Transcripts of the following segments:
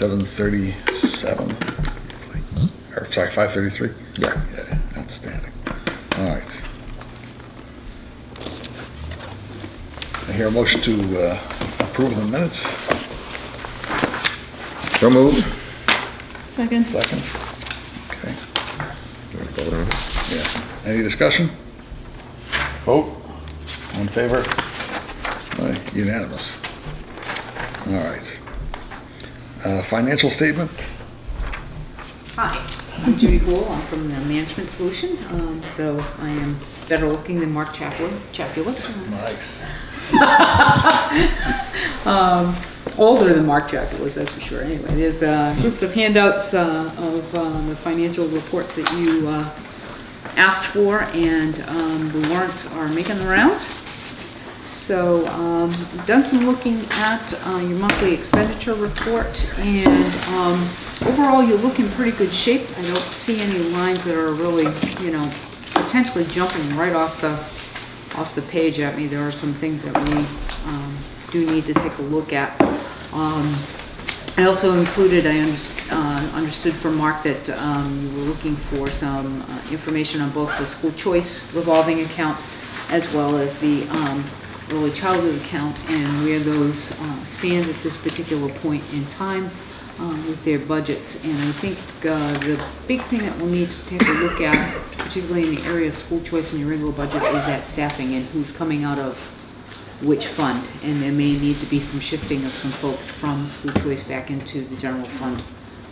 seven thirty-seven. Or, sorry, five thirty-three? Yeah. Yeah, outstanding. All right. I hear a motion to uh, approve the minutes. So moved. Second. Second. Okay, Vote on it. yeah. Any discussion? Vote. All in favor? Aye, Unanimous. All right. Uh, Financial statement? Hi, I'm Judy Poole, I'm from the Management Solution. Um, So I am better looking than Mark Chapula, Chapula. Nice. Um, Older than Mark Chapula, that's for sure. Anyway, there's uh, groups of handouts uh, of uh, the financial reports that you uh, asked for, and um, the warrants are making the rounds. So, um, done some looking at, uh, your monthly expenditure report, and, um, overall, you look in pretty good shape. I don't see any lines that are really, you know, potentially jumping right off the, off the page at me. There are some things that we, um, do need to take a look at. Um, I also included, I uh, understood from Mark that um, you were looking for some uh, information on both the school choice revolving account as well as the um, early childhood account and where those uh, stand at this particular point in time uh, with their budgets. And I think uh, the big thing that we'll need to take a look at, particularly in the area of school choice and your regular budget, is that staffing and who's coming out of which fund, and there may need to be some shifting of some folks from school choice back into the general fund,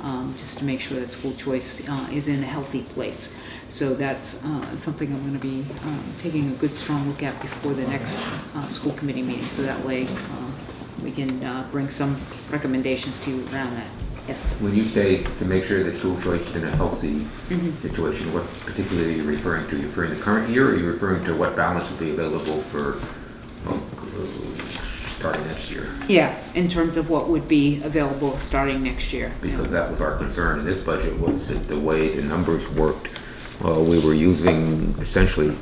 um, just to make sure that school choice, uh, is in a healthy place. So that's, uh, something I'm gonna be, um, taking a good, strong look at before the next, uh, school committee meeting, so that way, uh, we can, uh, bring some recommendations to you around that. Yes? When you say to make sure that school choice is in a healthy Mhm. situation, what particularly are you referring to? You referring to the current year, or are you referring to what balance will be available for, well, starting next year? Yeah, in terms of what would be available starting next year. Because that was our concern in this budget, was that the way the numbers worked, uh, we were using essentially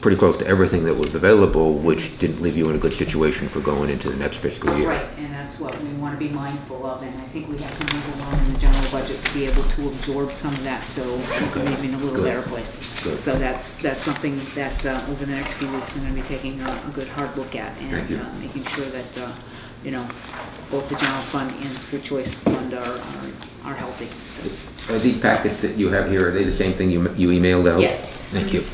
pretty close to everything that was available, which didn't leave you in a good situation for going into the next fiscal year. Right, and that's what we want to be mindful of, and I think we have some wiggle room in the general budget to be able to absorb some of that, so we can live in a little Good. better place. Good. So that's, that's something that, uh, over the next few weeks, I'm going to be taking a, a good hard look at, Thank and uh, making sure that, uh, you know, both the general fund and the school choice fund are, are, are healthy, so. Are these packets that you have here, are they the same thing you you emailed out? Yes. Thank you.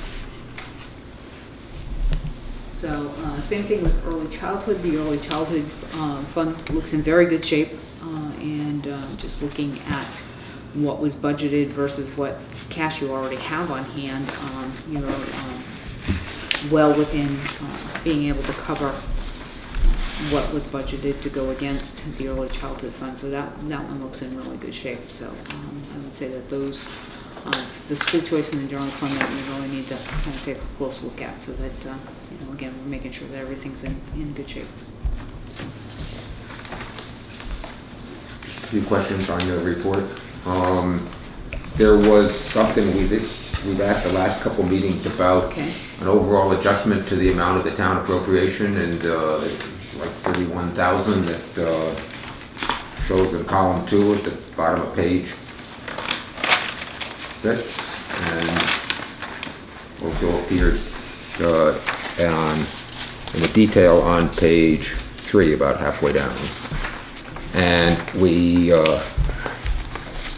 So, uh, same thing with early childhood. The early childhood uh, fund looks in very good shape. uh, And uh, just looking at what was budgeted versus what cash you already have on hand, um, you're um, well within uh, being able to cover what was budgeted to go against the early childhood fund. So that, that one looks in really good shape. So um, I would say that those, uh, it's the school choice and the general fund that we really need to kind of take a close look at so that, uh, you know, again, we're making sure that everything's in, in good shape. A few questions on your report. Um, There was something we did, we've asked the last couple meetings about Okay. an overall adjustment to the amount of the town appropriation, and uh, like 31,000 that uh, shows in column two at the bottom of page six, and also appears uh, on, in the detail on page three, about halfway down. And we, uh,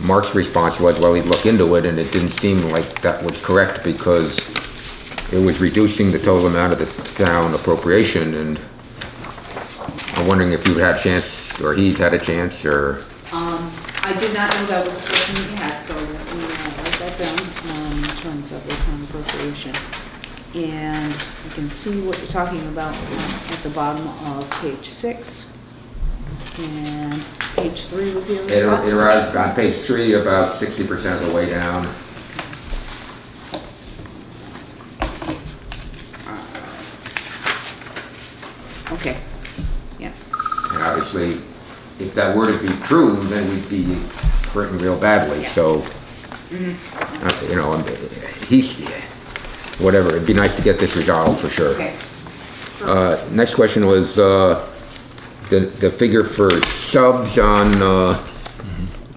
Mark's response was, well, he'd look into it, and it didn't seem like that was correct because it was reducing the total amount of the town appropriation, and I'm wondering if you've had a chance, or he's had a chance, or, Um, I did not know that was a question you had, so let me uh, write that down um, in terms of the town appropriation. And you can see what you're talking about um, at the bottom of page six. And page three was the other it spot? it arrives on page three, about 60% of the way down. Okay, obviously, if that were to be true, then we'd be hurting real badly, so, uh, you know, um, he's, whatever, it'd be nice to get this resolved for sure. okay. Uh, next question was, uh, the, the figure for subs on, uh,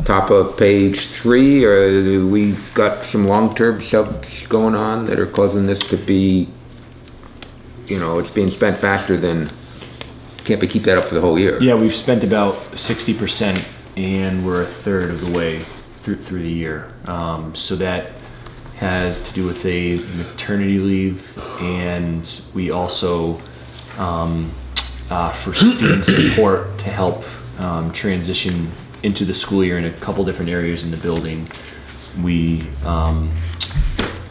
top of page three, or we got some long-term subs going on that are causing this to be, you know, it's being spent faster than, can't be keep that up for the whole year. Yeah, we've spent about sixty percent, and we're a third of the way through through the year. Um, so that has to do with a maternity leave, and we also um, uh, for student support to help um, transition into the school year in a couple different areas in the building. We um,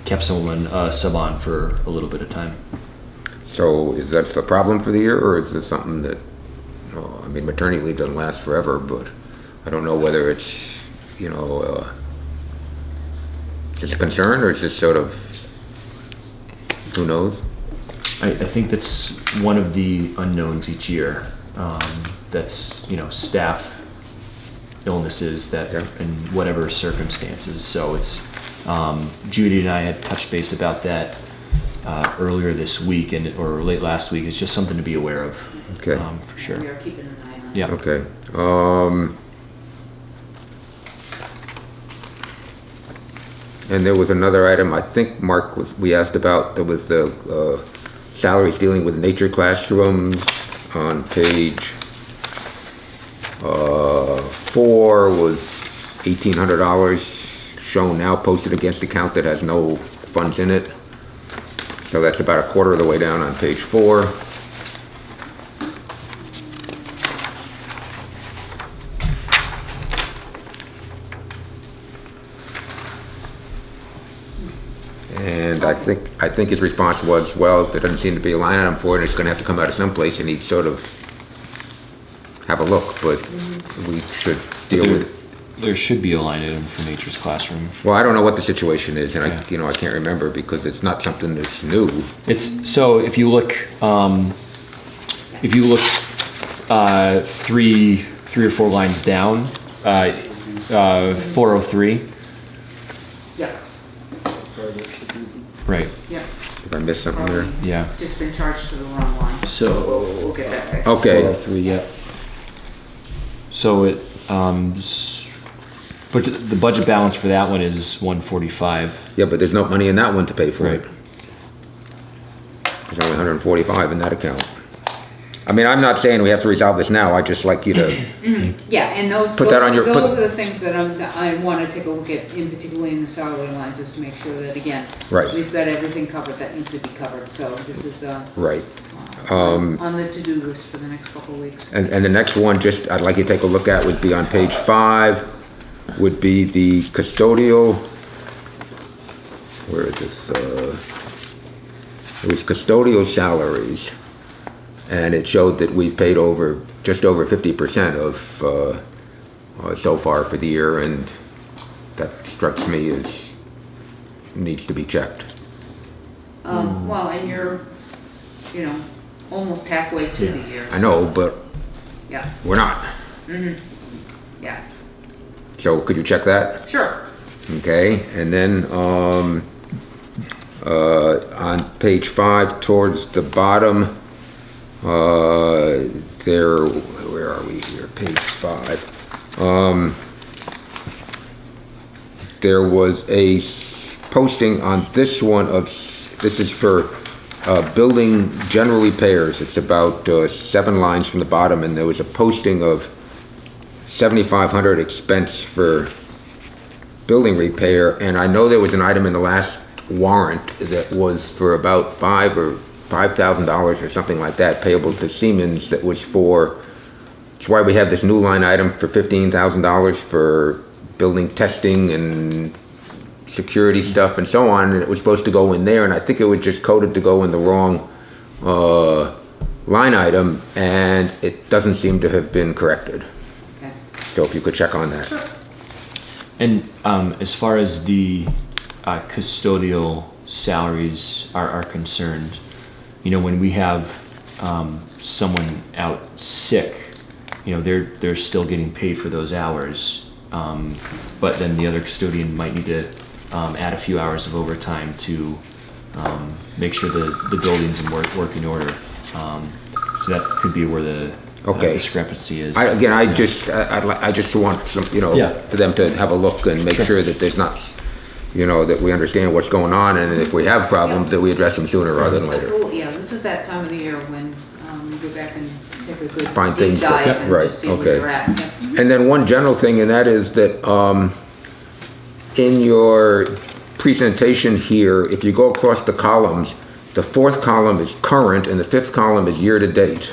kept someone uh, sub on for a little bit of time. So is that the problem for the year, or is this something that, oh, I mean, maternity leave doesn't last forever, but I don't know whether it's, you know, uh, just a concern, or it's just sort of, who knows? I, I think that's one of the unknowns each year. Um, that's you know staff illnesses that Yeah. in whatever circumstances. So it's um, Judy and I had touched base about that uh, earlier this week and or late last week. It's just something to be aware of. Okay. Um, for sure. We sure. are keeping an eye on it. Yeah. Okay, um. And there was another item, I think Mark was, we asked about, there was the, uh, salaries dealing with nature classrooms on page, uh, four was eighteen hundred dollars shown now posted against account that has no funds in it. So that's about a quarter of the way down on page four. And I think, I think his response was, well, there doesn't seem to be a line item for it, it's gonna have to come out of someplace, and he'd sort of have a look, but we should deal with it. There should be a line item for nature's classroom. Well, I don't know what the situation is, and I, you know, I can't remember, because it's not something that's new. It's so if you look, um, if you look uh, three, three or four lines down, uh, uh, 403, Yeah, right? yeah. If I missed something there. Yeah. Just been charged to the wrong line. So We'll get that fixed. Okay, 403, yeah. So it, um, s- but the budget balance for that one is 145. yeah, but there's no money in that one to pay for it. Right. There's only hundred and forty-five in that account. I mean, I'm not saying we have to resolve this now, I'd just like you to, Yeah, and those, Put that on your- put- those are the things that I'm, that I wanna take a look at, in particularly in the salary lines, just to make sure that, again, Right. we've got everything covered that needs to be covered, so this is, uh, right. on the to-do list for the next couple of weeks. And, and the next one, just, I'd like you to take a look at, would be on page five, would be the custodial, where is this, uh, it was custodial salaries, and it showed that we've paid over, just over fifty percent of, uh, uh, so far for the year, and that strikes me as, needs to be checked. Um, well, and you're, you know, almost halfway to the year. I know, but Yeah, we're not, yeah, so could you check that? sure. Okay, and then, um, uh, on page five, towards the bottom, uh, there, where are we here, page five? Um, there was a posting on this one of, this is for, uh, building general repairs. It's about, uh, seven lines from the bottom, and there was a posting of seventy-five hundred expense for building repair, and I know there was an item in the last warrant that was for about five or five thousand dollars or something like that payable to Siemens that was for, that's why we have this new line item for fifteen thousand dollars for building testing and security stuff and so on, and it was supposed to go in there, and I think it was just coded to go in the wrong, uh, line item, and it doesn't seem to have been corrected. Okay. So if you could check on that. And um, as far as the uh, custodial salaries are, are concerned, you know, when we have um, someone out sick, you know, they're they're still getting paid for those hours, um, but then the other custodian might need to um, add a few hours of overtime to um, make sure the the building's in work working order. Um, so that could be where the uh, Okay. discrepancy is. I, again, I just, I, I'd li- I just want some, you know, Yeah. for them to have a look and make Sure. sure that there's not, you know, that we understand what's going on, and if we have problems, that we address them sooner rather than later. Absolutely, yeah, this is that time of the year when um, you go back and take a good Find deep things that- dive Yep. and right, just see where okay. you're at. Yep. And then one general thing, and that is that, um, in your presentation here, if you go across the columns, the fourth column is current and the fifth column is year-to-date.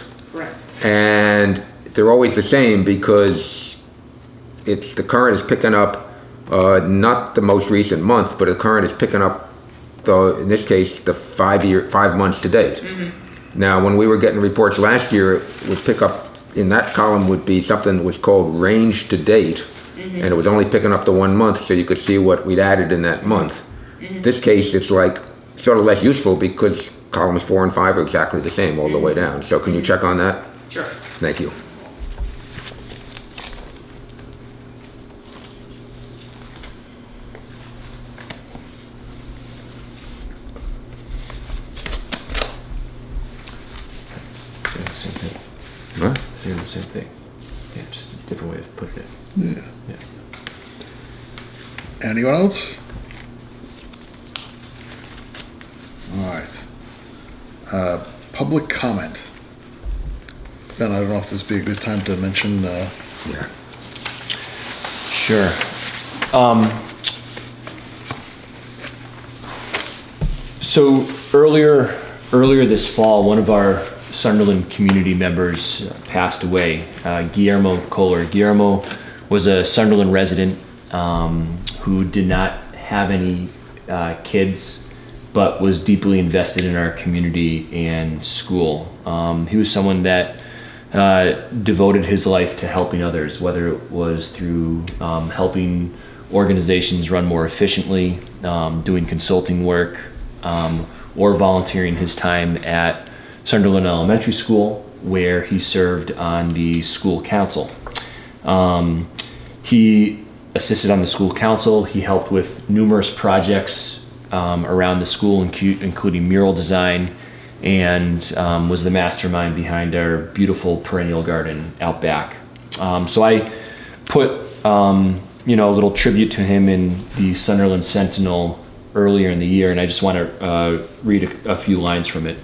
And they're always the same because it's, the current is picking up, uh, not the most recent month, but the current is picking up the, in this case, the five year, five months to date. Mm-hmm. Now, when we were getting reports last year, it would pick up, in that column would be something that was called range to date. Mm-hmm. And it was only picking up the one month, so you could see what we'd added in that month. Mm-hmm. This case, it's like, sort of less useful because columns four and five are exactly the same all the way down. So can you check on that? Sure. Thank you. Yeah, Same thing. Huh? Same, the same thing. Yeah, just a different way of putting it. Yeah. Yeah. Anyone else? All right. Uh, Public comment. Ben, I don't know if this would be a good time to mention, uh, Yeah. Sure. Um, so earlier, earlier this fall, one of our Sunderland community members uh, passed away, uh, Guillermo Kohler. Guillermo was a Sunderland resident um, who did not have any uh, kids, but was deeply invested in our community and school. Um, he was someone that uh, devoted his life to helping others, whether it was through um, helping organizations run more efficiently, um, doing consulting work, um, or volunteering his time at Sunderland Elementary School, where he served on the school council. Um, he assisted on the school council. He helped with numerous projects um, around the school, including mural design, and um, was the mastermind behind our beautiful perennial garden out back. Um, so I put um, you know a little tribute to him in the Sunderland Sentinel earlier in the year, and I just want to uh, read a, a few lines from it.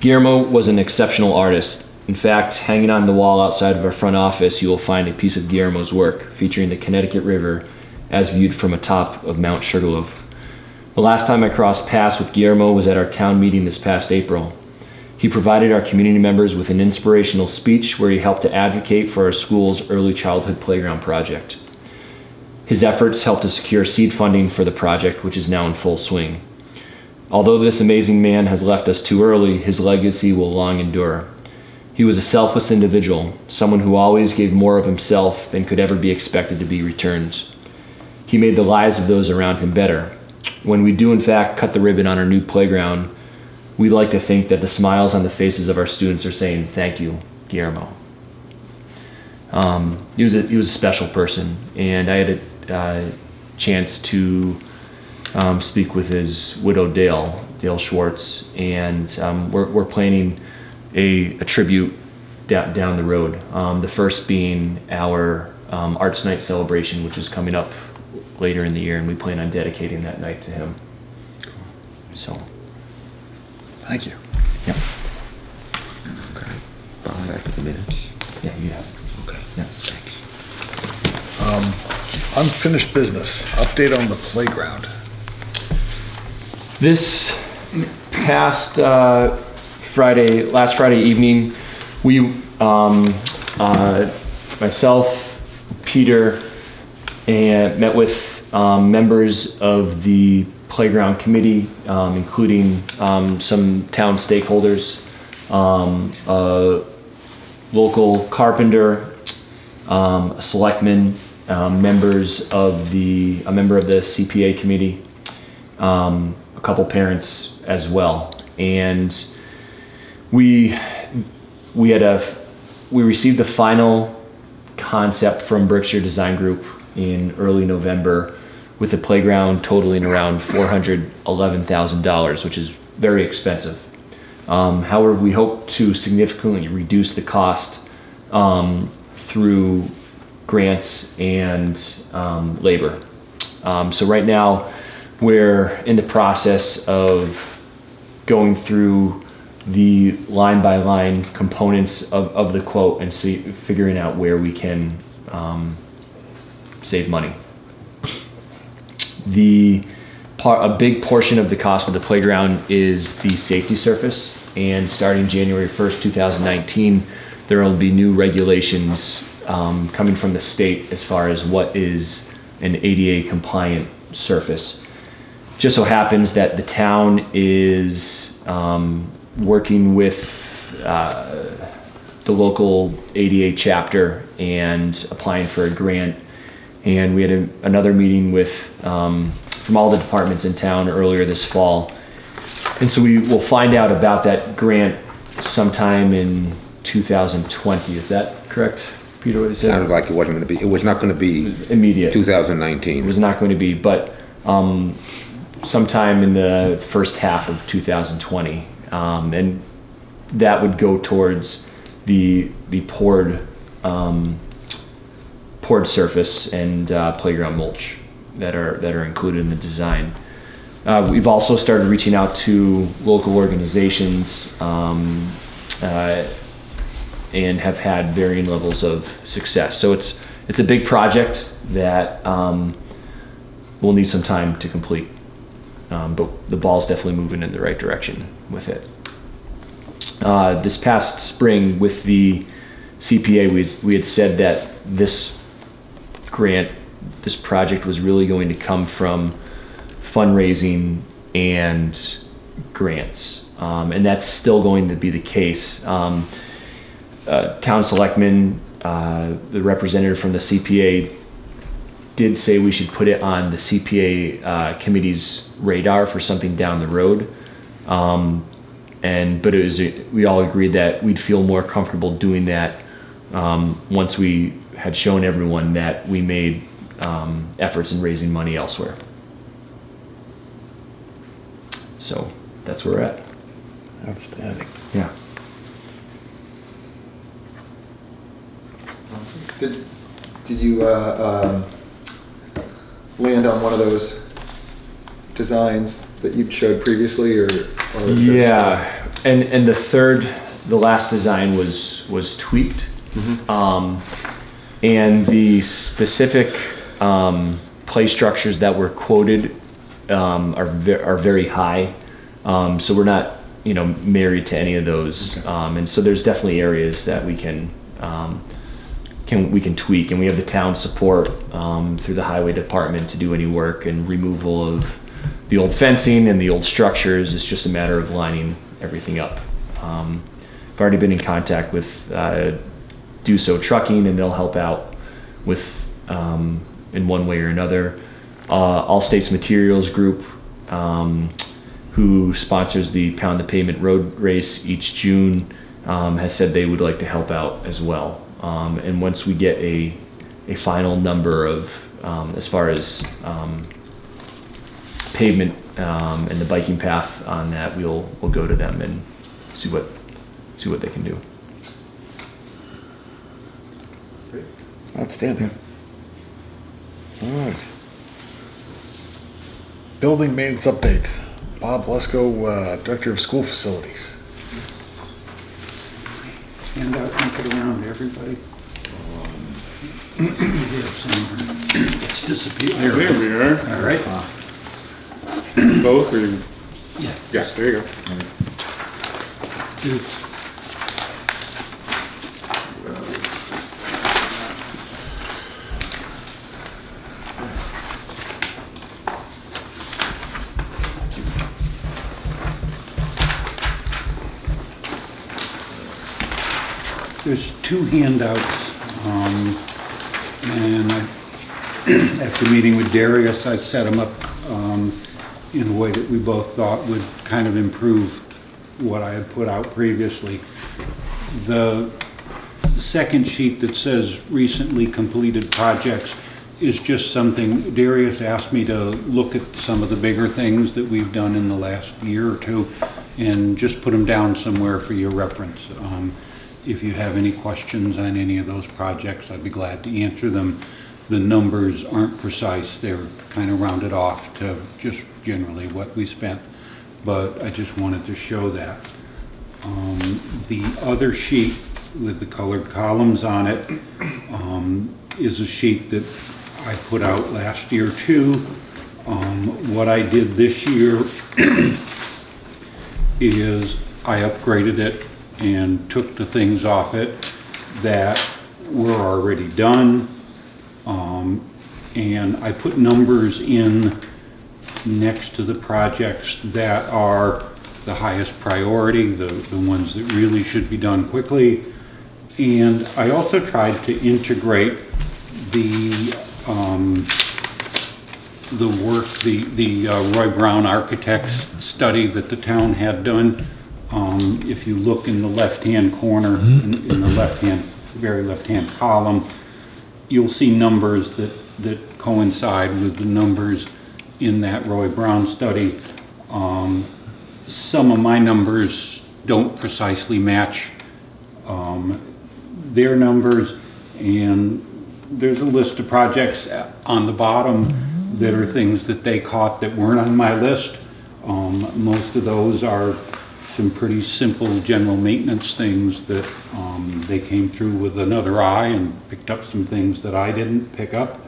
Guillermo was an exceptional artist. In fact, hanging on the wall outside of our front office, you will find a piece of Guillermo's work featuring the Connecticut River as viewed from atop of Mount Sugarloaf. The last time I crossed paths with Guillermo was at our town meeting this past April. He provided our community members with an inspirational speech where he helped to advocate for our school's early childhood playground project. His efforts helped to secure seed funding for the project, which is now in full swing. Although this amazing man has left us too early, his legacy will long endure. He was a selfless individual, someone who always gave more of himself than could ever be expected to be returned. He made the lives of those around him better. When we do, in fact, cut the ribbon on our new playground, we like to think that the smiles on the faces of our students are saying, Thank you, Guillermo. Um, he, was a, he was a special person, and I had a uh, chance to um, speak with his widow Dale, Dale Schwartz, and um, we're, we're planning a, a tribute da- down the road. Um, the first being our um, Arts Night celebration, which is coming up later in the year, and we plan on dedicating that night to him. So, thank you. yeah, Okay. That for the minutes. yeah, you have. Okay. Yeah. Unfinished business, update on the playground. This past uh, Friday, last Friday evening, we, um, uh, myself, Peter, and met with um, members of the playground committee, um, including um, some town stakeholders, um, a local carpenter, um, a selectman, um, members of the, a member of the CPA committee, um, a couple parents as well. And we, we had a, we received the final concept from Berkshire Design Group in early November with the playground totaling around $411,000, which is very expensive. Um, however, we hope to significantly reduce the cost um, through grants and um, labor. Um, so right now, we're in the process of going through the line by line components of, of the quote and see, figuring out where we can um, save money. The part, a big portion of the cost of the playground is the safety surface. And starting January 1st, 2019, there will be new regulations um, coming from the state as far as what is an ADA compliant surface. Just so happens that the town is um, working with uh, the local ADA chapter and applying for a grant. And we had a, another meeting with um, from all the departments in town earlier this fall. And so we will find out about that grant sometime in 2020. Is that correct, Peter? What you said? Sounded like it wasn't gonna be, it was not gonna be Immediate. two thousand It was not going to be, but um, sometime in the first half of 2020, um, and that would go towards the the poured um, poured surface and uh, playground mulch that are that are included in the design. Uh, we've also started reaching out to local organizations um, uh, and have had varying levels of success. So it's it's a big project that um, will need some time to complete, um, but the ball's definitely moving in the right direction with it. Uh, this past spring with the CPA, we, we had said that this grant, this project was really going to come from fundraising and grants. Um, and that's still going to be the case. Um, uh, town selectmen, uh, the representative from the CPA did say we should put it on the CPA uh, committee's radar for something down the road. Um, and but it was we all agreed that we'd feel more comfortable doing that um, once we had shown everyone that we made um, efforts in raising money elsewhere. So that's where we're at. Outstanding. Yeah. Did, did you, uh, um, land on one of those designs that you showed previously, or? or Yeah, and and the third, the last design was was tweaked, um, and the specific um, play structures that were quoted um, are ve- are very high. Um, so we're not, you know, married to any of those, um, and so there's definitely areas that we can. Um, can we can tweak and we have the town support um, through the highway department to do any work and removal of the old fencing and the old structures it's just a matter of lining everything up um, i've already been in contact with uh, do so trucking and they'll help out with um, in one way or another uh, all states materials group um, who sponsors the pound the pavement road race each june um, has said they would like to help out as well um, and once we get a, a final number of, um, as far as um, pavement and the biking path on that, we'll, we'll go to them and see what, see what they can do. Outstanding. All right. Building maintenance update. Bob Lesko, uh, Director of School Facilities. Hand out, make it around to everybody. Here somewhere. It's disappeared. There we are. All right. Bob. Both or? you- Yeah. Yes, there you go. It's- There's two handouts, um, and I, after meeting with Darius, I set them up, um, in a way that we both thought would kind of improve what I had put out previously. The second sheet that says recently completed projects is just something, Darius asked me to look at some of the bigger things that we've done in the last year or two and just put them down somewhere for your reference. Um, If you have any questions on any of those projects, I'd be glad to answer them. The numbers aren't precise, they're kind of rounded off to just generally what we spent, but I just wanted to show that. Um, The other sheet with the colored columns on it um, is a sheet that I put out last year too. Um, What I did this year is I upgraded it and took the things off it that were already done. Um, And I put numbers in next to the projects that are the highest priority, the, the ones that really should be done quickly. And I also tried to integrate the, um, the work, the, the uh, Roy Brown Architects study that the town had done. Um, if you look in the left-hand corner, in, in the left-hand, very left-hand column, you'll see numbers that, that coincide with the numbers in that Roy Brown study. Um, some of my numbers don't precisely match, um, their numbers, and there's a list of projects on the bottom that are things that they caught that weren't on my list. Um, most of those are some pretty simple general maintenance things that, um, they came through with another eye and picked up some things that I didn't pick up.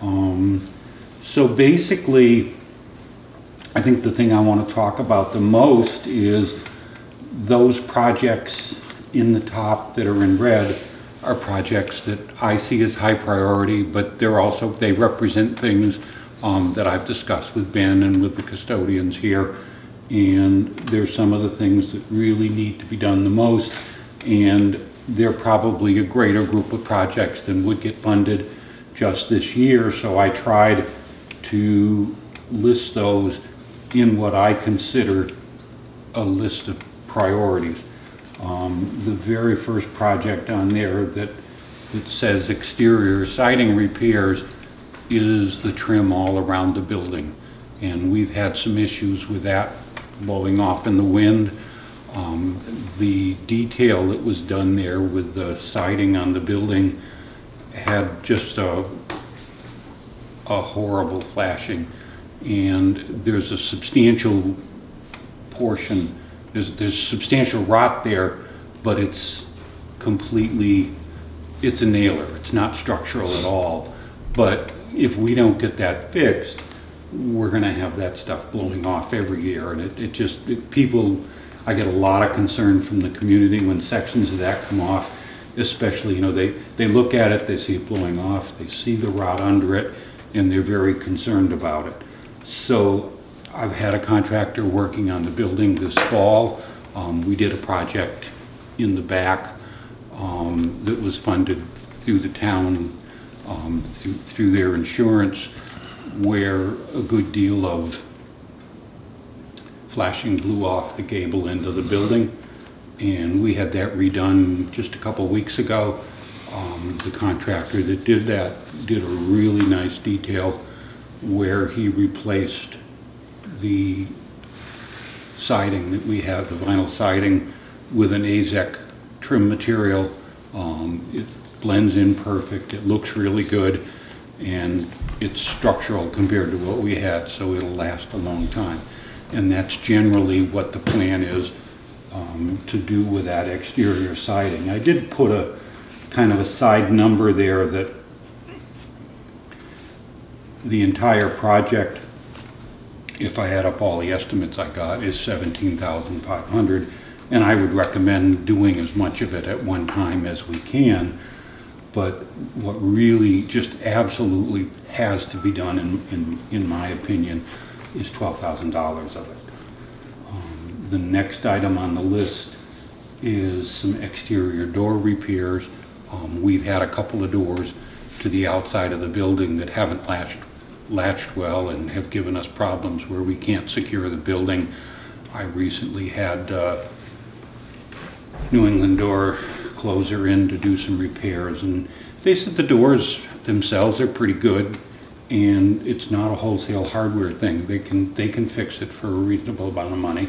Um, so basically, I think the thing I want to talk about the most is those projects in the top that are in red are projects that I see as high priority, but they're also, they represent things um, that I've discussed with Ben and with the custodians here. And there's some of the things that really need to be done the most. And they're probably a greater group of projects than would get funded just this year. So I tried to list those in what I consider a list of priorities. Um, The very first project on there that, that says exterior siding repairs is the trim all around the building. And we've had some issues with that blowing off in the wind. Um, The detail that was done there with the siding on the building had just a, a horrible flashing. And there's a substantial portion, there's, there's substantial rot there, but it's completely, it's a nailer, it's not structural at all. But if we don't get that fixed, we're gonna have that stuff blowing off every year, and it, it just, it- people, I get a lot of concern from the community when sections of that come off, especially, you know, they, they look at it, they see it blowing off, they see the rot under it, and they're very concerned about it. So I've had a contractor working on the building this fall. Um, we did a project in the back, um, that was funded through the town, um, through, through their insurance, where a good deal of flashing blew off the gable end of the building. And we had that redone just a couple weeks ago. Um, the contractor that did that did a really nice detail where he replaced the siding that we have, the vinyl siding, with an AZEK trim material. Um, It blends in perfect, it looks really good, and it's structural compared to what we had, so it'll last a long time. And that's generally what the plan is um, to do with that exterior siding. I did put a kind of a side number there that the entire project, if I add up all the estimates I got, is seventeen thousand five hundred. And I would recommend doing as much of it at one time as we can. But what really just absolutely has to be done, in, in, in my opinion, is twelve thousand dollars of it. Um, The next item on the list is some exterior door repairs. Um, We've had a couple of doors to the outside of the building that haven't latched, latched well and have given us problems where we can't secure the building. I recently had uh, New England Door Closer in to do some repairs, and they said the doors themselves are pretty good, and it's not a wholesale hardware thing. They can, they can fix it for a reasonable amount of money.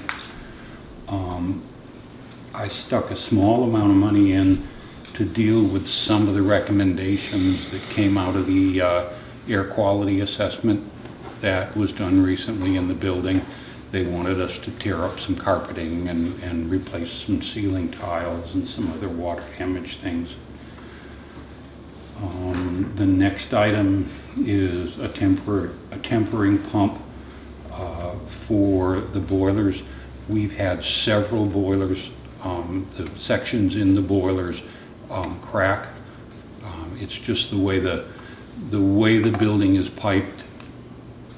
Um, I stuck a small amount of money in to deal with some of the recommendations that came out of the uh, air quality assessment that was done recently in the building. They wanted us to tear up some carpeting and, and replace some ceiling tiles and some other water damage things. Um, The next item is a temper, a tempering pump uh, for the boilers. We've had several boilers, um, the sections in the boilers um, crack. Um, It's just the way the, the way the building is piped.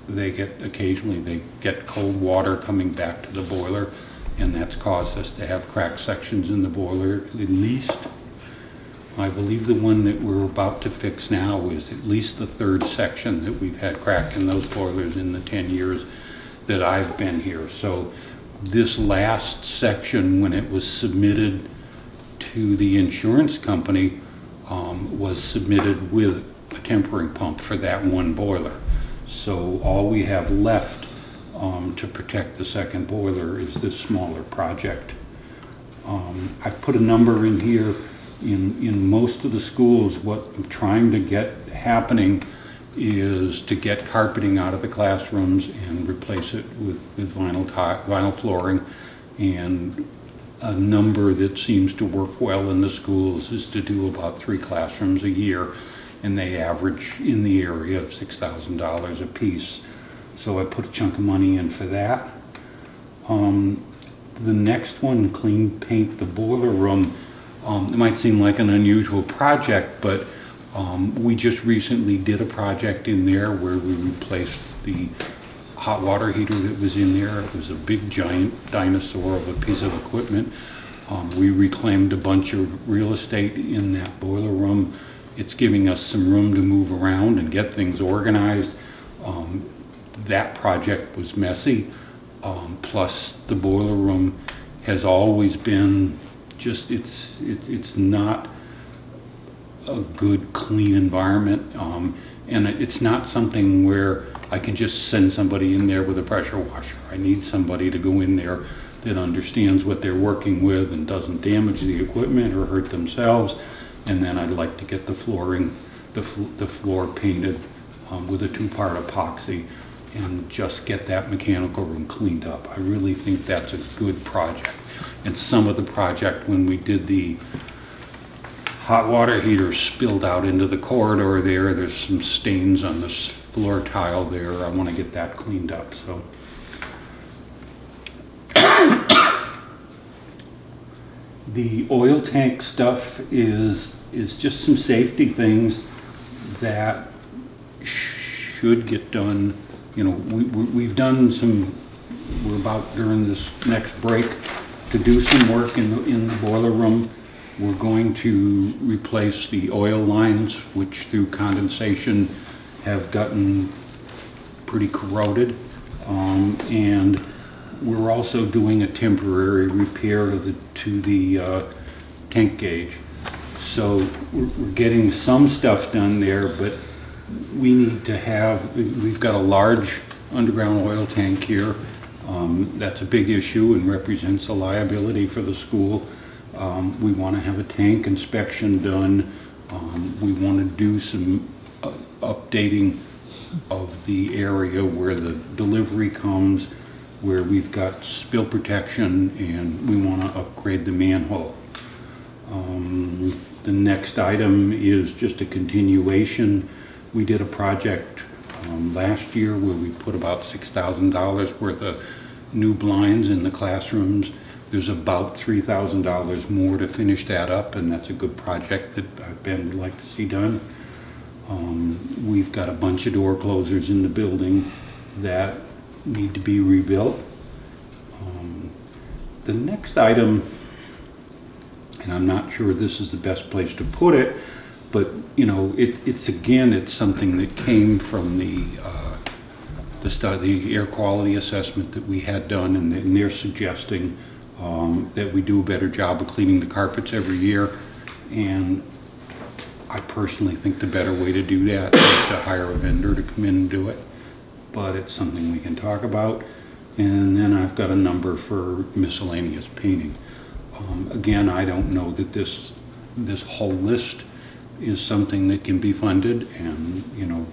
They get, occasionally, they get cold water coming back to the boiler, and that's caused us to have cracked sections in the boiler, at least I believe the one that we're about to fix now is at least the third section that we've had crack in those boilers in the 10 years that I've been here. So this last section, when it was submitted to the insurance company, um, was submitted with a tempering pump for that one boiler. So all we have left um, to protect the second boiler is this smaller project. Um, I've put a number in here, in, in most of the schools, what I'm trying to get happening is to get carpeting out of the classrooms and replace it with, with vinyl vinyl flooring. And a number that seems to work well in the schools is to do about three classrooms a year, and they average in the area of six thousand dollars a piece. So I put a chunk of money in for that. Um, the next one, clean paint the boiler room. Um, it might seem like an unusual project, but um, we just recently did a project in there where we replaced the hot water heater that was in there. It was a big giant dinosaur of a piece of equipment. Um, we reclaimed a bunch of real estate in that boiler room. It's giving us some room to move around and get things organized. Um, that project was messy. Um, plus, the boiler room has always been just, it's, it, it's not a good, clean environment. Um, and it's not something where I can just send somebody in there with a pressure washer. I need somebody to go in there that understands what they're working with and doesn't damage the equipment or hurt themselves. And then I'd like to get the flooring, the, fl- the floor painted um, with a two-part epoxy and just get that mechanical room cleaned up. I really think that's a good project. And some of the project, when we did the hot water heater spilled out into the corridor there. There's some stains on the floor tile there. I want to get that cleaned up, so. The oil tank stuff is, is just some safety things that should get done. You know, we, we- we've done some, we're about during this next break to do some work in, the in the boiler room. We're going to replace the oil lines, which through condensation have gotten pretty corroded. Um, and we're also doing a temporary repair to the, to the uh, tank gauge. So we're we're getting some stuff done there, but we need to have, we've got a large underground oil tank here. Um, That's a big issue and represents a liability for the school. Um, We want to have a tank inspection done. Um, We want to do some uh, updating of the area where the delivery comes, where we've got spill protection, and we want to upgrade the manhole. Um, The next item is just a continuation. We did a project um, last year where we put about $6,000 worth of new blinds in the classrooms. There's about $3,000 more to finish that up, and that's a good project that Ben would like to see done. Um, We've got a bunch of door closers in the building that need to be rebuilt. Um, The next item, and I'm not sure this is the best place to put it, but, you know, it, it's, again, it's something that came from the, uh, the study, the air quality assessment that we had done, and and they're suggesting um, that we do a better job of cleaning the carpets every year. And I personally think the better way to do that is to hire a vendor to come in and do it, but it's something we can talk about. And then I've got a number for miscellaneous painting. Um, Again, I don't know that this, this whole list is something that can be funded, and, you know,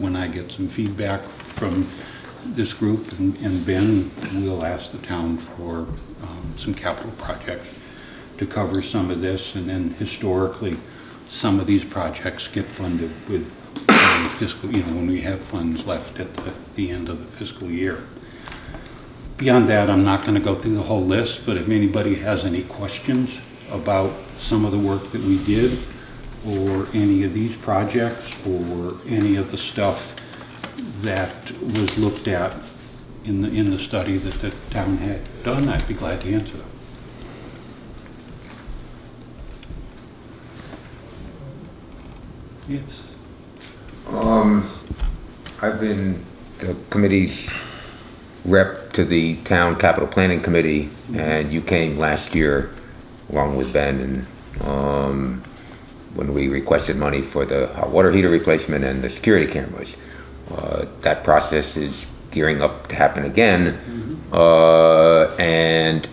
when I get some feedback from this group and and Ben, we'll ask the town for um, some capital projects to cover some of this, and then historically, some of these projects get funded with um, fiscal, you know, when we have funds left at the, the end of the fiscal year. Beyond that, I'm not gonna go through the whole list, but if anybody has any questions about some of the work that we did, or any of these projects, or any of the stuff that was looked at in the, in the study that the town had done, I'd be glad to answer them. Yes. Um, I've been the committee's rep to the town capital planning committee, and you came last year along with Ben and, um, when we requested money for the hot water heater replacement and the security cameras. Uh, that process is gearing up to happen again. Uh, and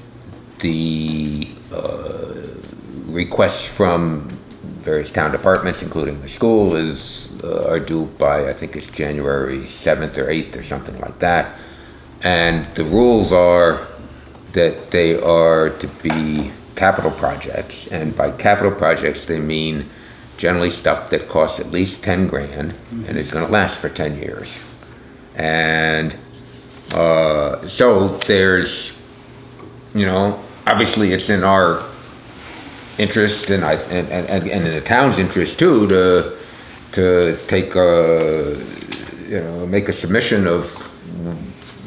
the, uh, requests from various town departments, including the school, is, uh, are due by, I think it's January 7th or 8th or something like that. And the rules are that they are to be capital projects, and by capital projects, they mean generally stuff that costs at least 10 grand and is gonna last for 10 years. And, uh, so there's, you know, obviously it's in our interest and I, and, and, and in the town's interest too, to, to take a, you know, make a submission of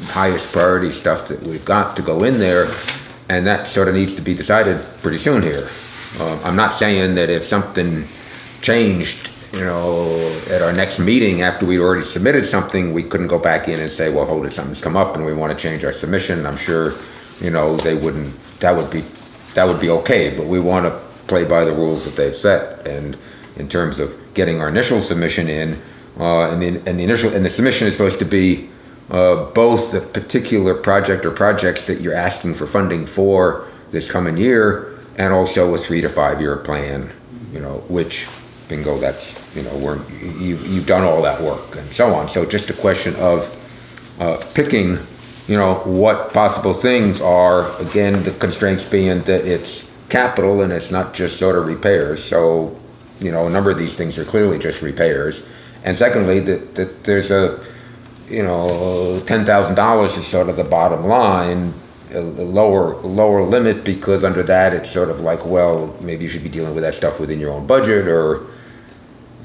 highest priority stuff that we've got to go in there. And that sort of needs to be decided pretty soon here. Um, I'm not saying that if something changed, you know, at our next meeting after we'd already submitted something, we couldn't go back in and say, well, hold it, something's come up and we want to change our submission. I'm sure, you know, they wouldn't, that would be, that would be okay, but we want to play by the rules that they've set. And in terms of getting our initial submission in, uh, and the, and the initial, and the submission is supposed to be, uh, both the particular project or projects that you're asking for funding for this coming year, and also a three to five year plan, you know, which, bingo, that's, you know, we're, you've, you've done all that work and so on. So just a question of, uh, picking, you know, what possible things are, again, the constraints being that it's capital and it's not just sort of repairs. So, you know, a number of these things are clearly just repairs. And secondly, that, that there's a, you know, ten thousand dollars is sort of the bottom line, a, a lower, lower limit, because under that, it's sort of like, well, maybe you should be dealing with that stuff within your own budget or,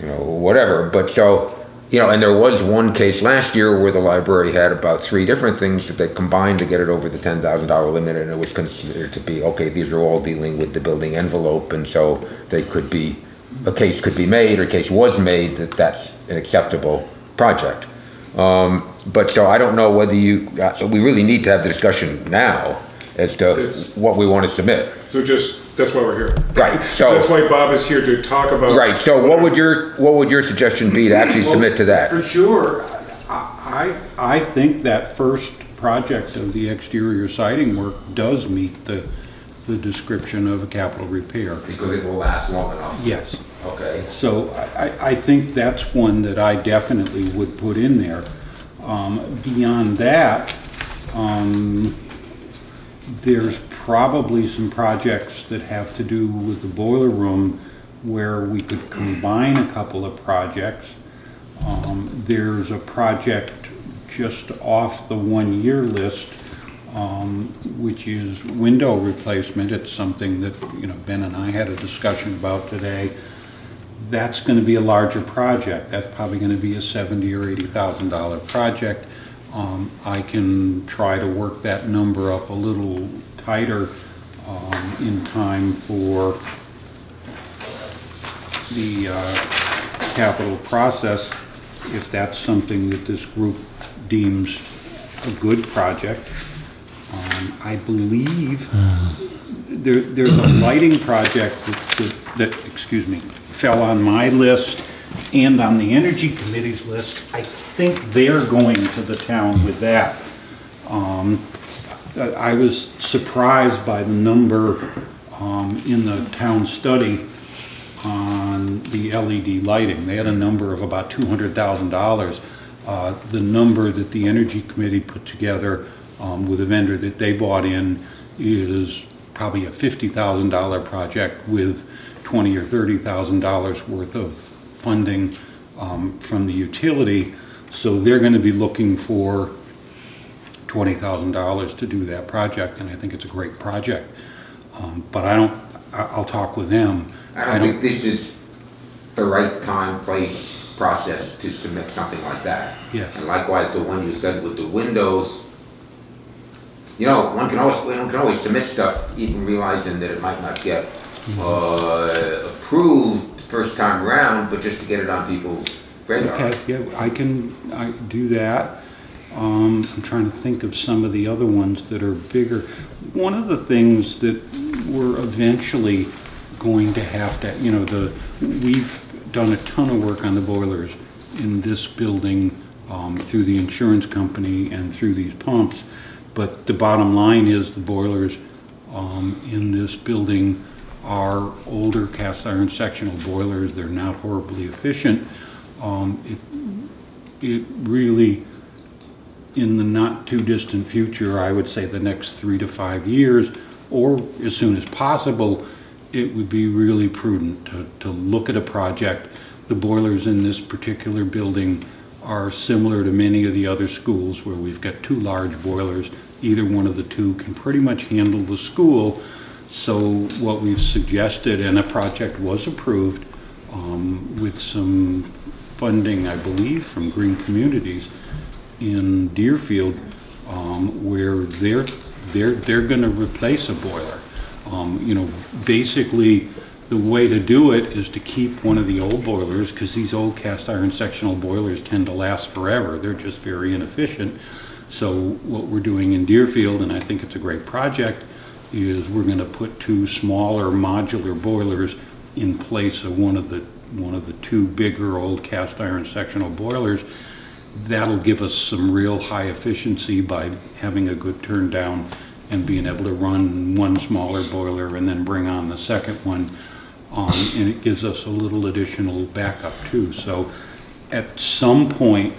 you know, whatever. But so, you know, and there was one case last year where the library had about three different things that they combined to get it over the ten thousand dollar limit, and it was considered to be, okay, these are all dealing with the building envelope, and so they could be, a case could be made, or a case was made that that's an acceptable project. Um, but so I don't know whether you, uh, so we really need to have the discussion now as to It's- what we want to submit. So just, that's why we're here. Right, So that's why Bob is here to talk about. right, so what would your, what would your suggestion be to actually submit to that? For sure. I, I I think that first project of the exterior siding work does meet the, the description of a capital repair. Because it will last long enough. Yes. Okay. So I, I- think that's one that I definitely would put in there. Um, Beyond that, um, there's probably some projects that have to do with the boiler room where we could combine a couple of projects. Um, There's a project just off the one-year list, um, which is window replacement. It's something that, you know, Ben and I had a discussion about today. That's gonna be a larger project. That's probably gonna be a seventy or eighty thousand dollar project. Um, I can try to work that number up a little tighter, um, in time for the, uh, capital process, if that's something that this group deems a good project. Um, I believe there, there's a lighting project that- that, that, excuse me, fell on my list and on the energy committee's list. I think they're going to the town with that. Um, I was surprised by the number um, in the town study on the LED lighting. They had a number of about $200,000. Uh, The number that the Energy Committee put together um, with a vendor that they bought in is probably a $50,000 project with 20 or $30,000 worth of funding um, from the utility. So they're going to be looking for $20,000 to do that project, and I think it's a great project. Um, But I don't, I- I'll talk with them. I don't think this is the right time, place, process to submit something like that. Yes. And likewise, the one you said with the windows, you know, one can always, one can always submit stuff even realizing that it might not get, uh, approved first time around, but just to get it on people's radar. Okay, yeah, I can, I do that. Um, I'm trying to think of some of the other ones that are bigger. One of the things that we're eventually going to have to, you know, the, we've done a ton of work on the boilers in this building, um, through the insurance company and through these pumps. But the bottom line is the boilers, um, in this building are older cast iron sectional boilers. They're not horribly efficient. Um, it, it really, in the not too distant future, I would say the next three to five years, or as soon as possible, it would be really prudent to, to look at a project. The boilers in this particular building are similar to many of the other schools where we've got two large boilers. Either one of the two can pretty much handle the school. So what we've suggested, and a project was approved um, with some funding, I believe, from Green Communities in Deerfield, um, where they're, they're, they're gonna replace a boiler. Um, you know, basically, the way to do it is to keep one of the old boilers, because these old cast iron sectional boilers tend to last forever. They're just very inefficient. So what we're doing in Deerfield, and I think it's a great project, is we're gonna put two smaller modular boilers in place of one of the, one of the two bigger old cast iron sectional boilers. That'll give us some real high efficiency by having a good turn down and being able to run one smaller boiler and then bring on the second one and it gives us a little additional backup too. So at some point,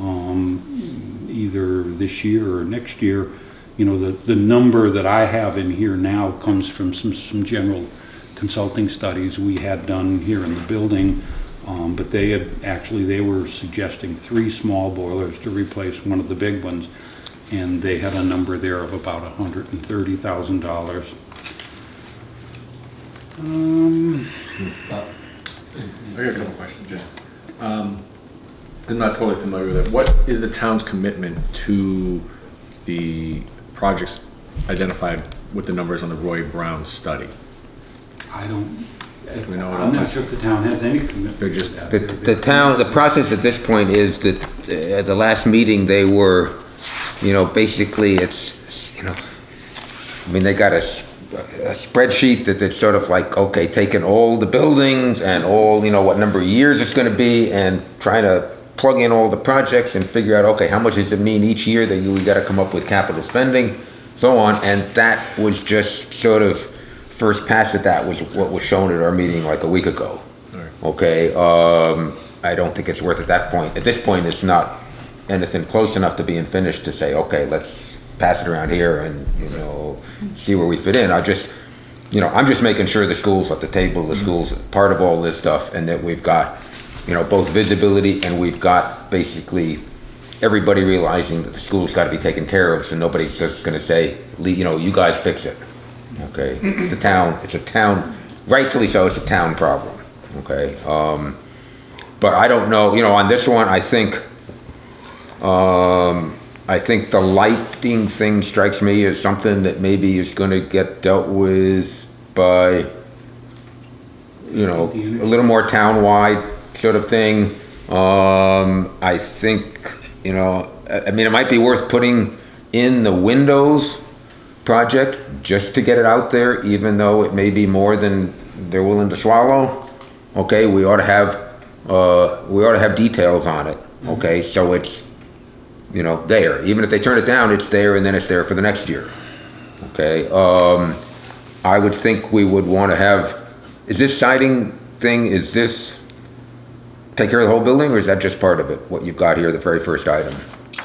um, either this year or next year, you know, the, the number that I have in here now comes from some, some general consulting studies we had done here in the building. Um, but they had actually, they were suggesting three small boilers to replace one of the big ones. And they had a number there of about $130,000 um, I got a couple questions, Jay. Um, I'm not totally familiar with it. What is the town's commitment to the projects identified with the numbers on the Roy Brown study? I don't, we know I'm not sure if the town has any commitment. They're just. The, the town, the process at this point is that uh, at the last meeting, they were, you know, basically it's, you know, I mean, they got us a spreadsheet that it's sort of like, okay, taking all the buildings and all, you know, what number of years it's gonna be and trying to plug in all the projects and figure out, okay, how much does it mean each year that you, we gotta come up with capital spending, so on, and that was just sort of, first pass at that was what was shown at our meeting like a week ago. Alright. Okay, um, I don't think it's worth at that point, at this point, it's not anything close enough to being finished to say, okay, let's pass it around here and, you know, see where we fit in. I just, you know, I'm just making sure the school's at the table, the school's part of all this stuff, and that we've got, you know, both visibility and we've got basically everybody realizing that the school's gotta be taken care of, so nobody's just gonna say, "Le- you know, you guys fix it. Okay, it's a town, it's a town, rightfully so, it's a town problem, okay? Um, but I don't know, you know, on this one, I think, um, I think the lighting thing strikes me as something that maybe is gonna get dealt with by, you know, a little more town-wide sort of thing. Um, I think, you know, I, I mean, it might be worth putting in the windows project just to get it out there, even though it may be more than they're willing to swallow. Okay, we ought to have, uh, we ought to have details on it. Okay, so it's, you know, there. Even if they turn it down, it's there and then it's there for the next year. Okay, um, I would think we would want to have, is this siding thing, is this take care of the whole building or is that just part of it? What you've got here, the very first item?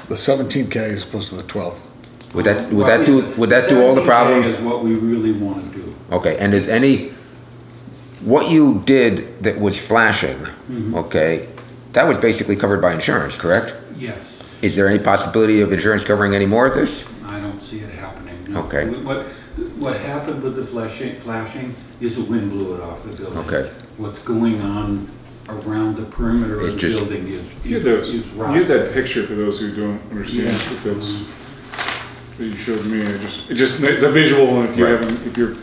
The seventeen K as opposed to the twelve. Would that, would that do, would that do all the problems? Is what we really want to do. Okay, and is any, what you did that was flashing, Mm-hmm. okay, that was basically covered by insurance, correct? Yes. Is there any possibility of insurance covering any more of this? I don't see it happening. no. Okay. What, what happened with the flashing, flashing is the wind blew it off the building. Okay. What's going on around the perimeter of the just- building is, You had those, is you rock. had that picture for those who don't understand, Yeah. if that's, that you showed me, it just, it just, it's a visual, and if you Right. haven't, if you're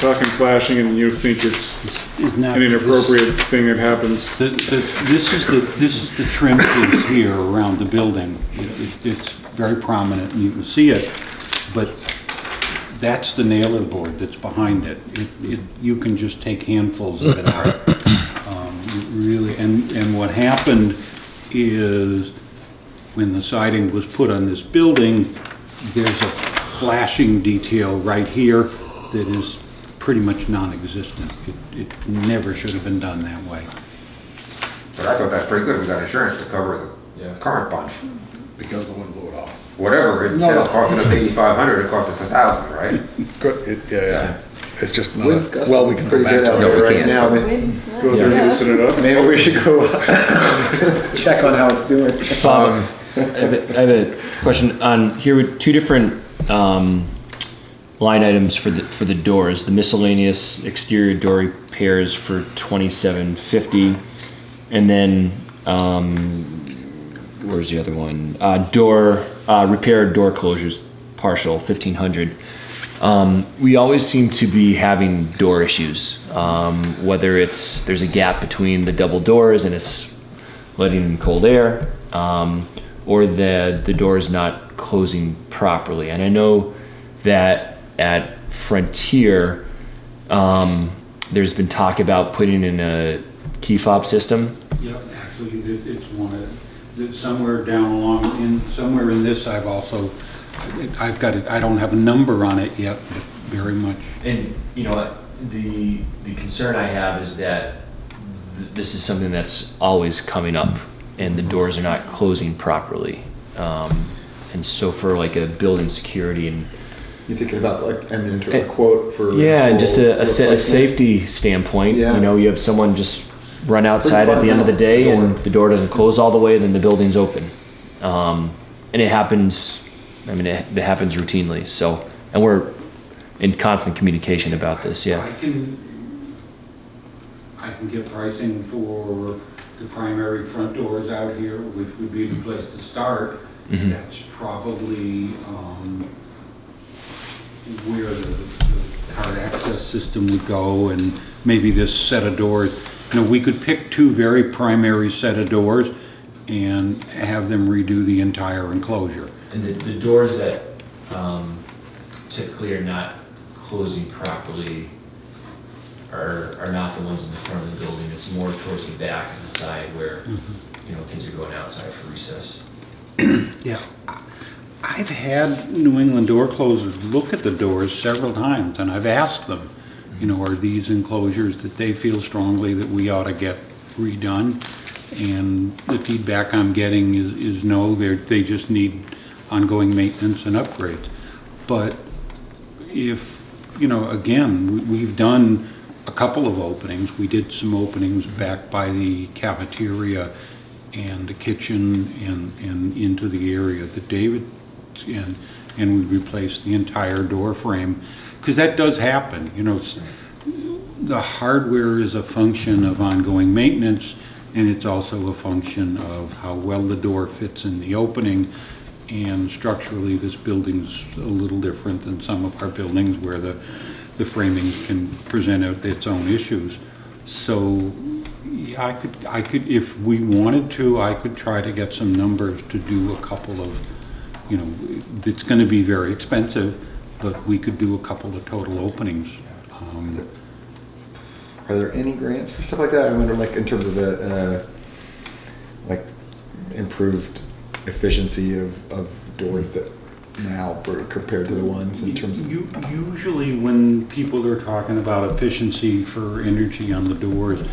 talking flashing and you think it's Is not- an inappropriate thing that happens, The, the, this is the, this is the trim piece here around the building. It- it- It's very prominent and you can see it, but that's the nailer board that's behind it. It, it, you can just take handfuls of it out. Um, Really, and, and what happened is when the siding was put on this building, there's a flashing detail right here that is pretty much non-existent. It, it never should have been done that way. But I thought that's pretty good, we got insurance to cover the Yeah. current bunch. Because the wind blew it off. Whatever, it- No, instead no. of costing us eighty-five hundred, it cost us a thousand, right? Good, it, yeah, yeah. It's just not, Wind's a- gusting well, we can go pretty back good to out No, it. there we right can't. now. Maybe- go there and loosen it up. Maybe we should go check on how it's doing. Bob, I have a- I have a question on here with two different um, line items for the for the doors. The miscellaneous exterior door repairs for twenty seven fifty, and then um, where's the other one? Uh, door uh, repair door closures partial fifteen hundred. Um, we always seem to be having door issues. Um, whether it's there's a gap between the double doors and it's letting in cold air, um, or the the door is not closing properly. And I know that at Frontier, um, there's been talk about putting in a key fob system. Yep, actually, it's one of, it's somewhere down along, in, somewhere in this, I've also, I've got it, I don't have a number on it yet, but very much. And you know, the the concern I have is that th- this is something that's always coming up, and the doors are not closing properly. Um, and so for like a building security and You thinking about like, I mean, a quote for. Yeah, and just a, a, sa- a safety standpoint, Yeah. you know, you have someone just run outside at the end of the day the and the door doesn't close all the way, then the building's open. Um, and it happens, I mean, it, it happens routinely, so, and we're in constant communication about this, yeah. I can, I can get pricing for the primary front doors out here, which would be the place to start. Mhm. That's probably, um, where the, the card access system would go and maybe this set of doors. You know, we could pick two very primary set of doors and have them redo the entire enclosure. And the, the doors that, um, typically are not closing properly are, are not the ones in the front of the building, it's more towards the back and the side where, you know, kids are going outside for recess. Yeah. I've had New England door closers look at the doors several times, and I've asked them, you know, are these enclosures that they feel strongly that we ought to get redone? And the feedback I'm getting is, is no, they're, they just need ongoing maintenance and upgrades. But if, you know, again, we- we've done a couple of openings. We did some openings back by the cafeteria and the kitchen and, and into the area that David, and, and we replace the entire door frame. Because that does happen, you know, the hardware is a function of ongoing maintenance, and it's also a function of how well the door fits in the opening. And structurally, this building's a little different than some of our buildings where the, the framing can present out its own issues. So, yeah, I could, I could, if we wanted to, I could try to get some numbers to do a couple of, you know, it's gonna be very expensive, but we could do a couple of total openings. Um, Are there any grants for stuff like that? I wonder, like, in terms of the, uh, like, improved efficiency of, of doors that now compared to the ones in terms of? Usually when people are talking about efficiency for energy on the doors,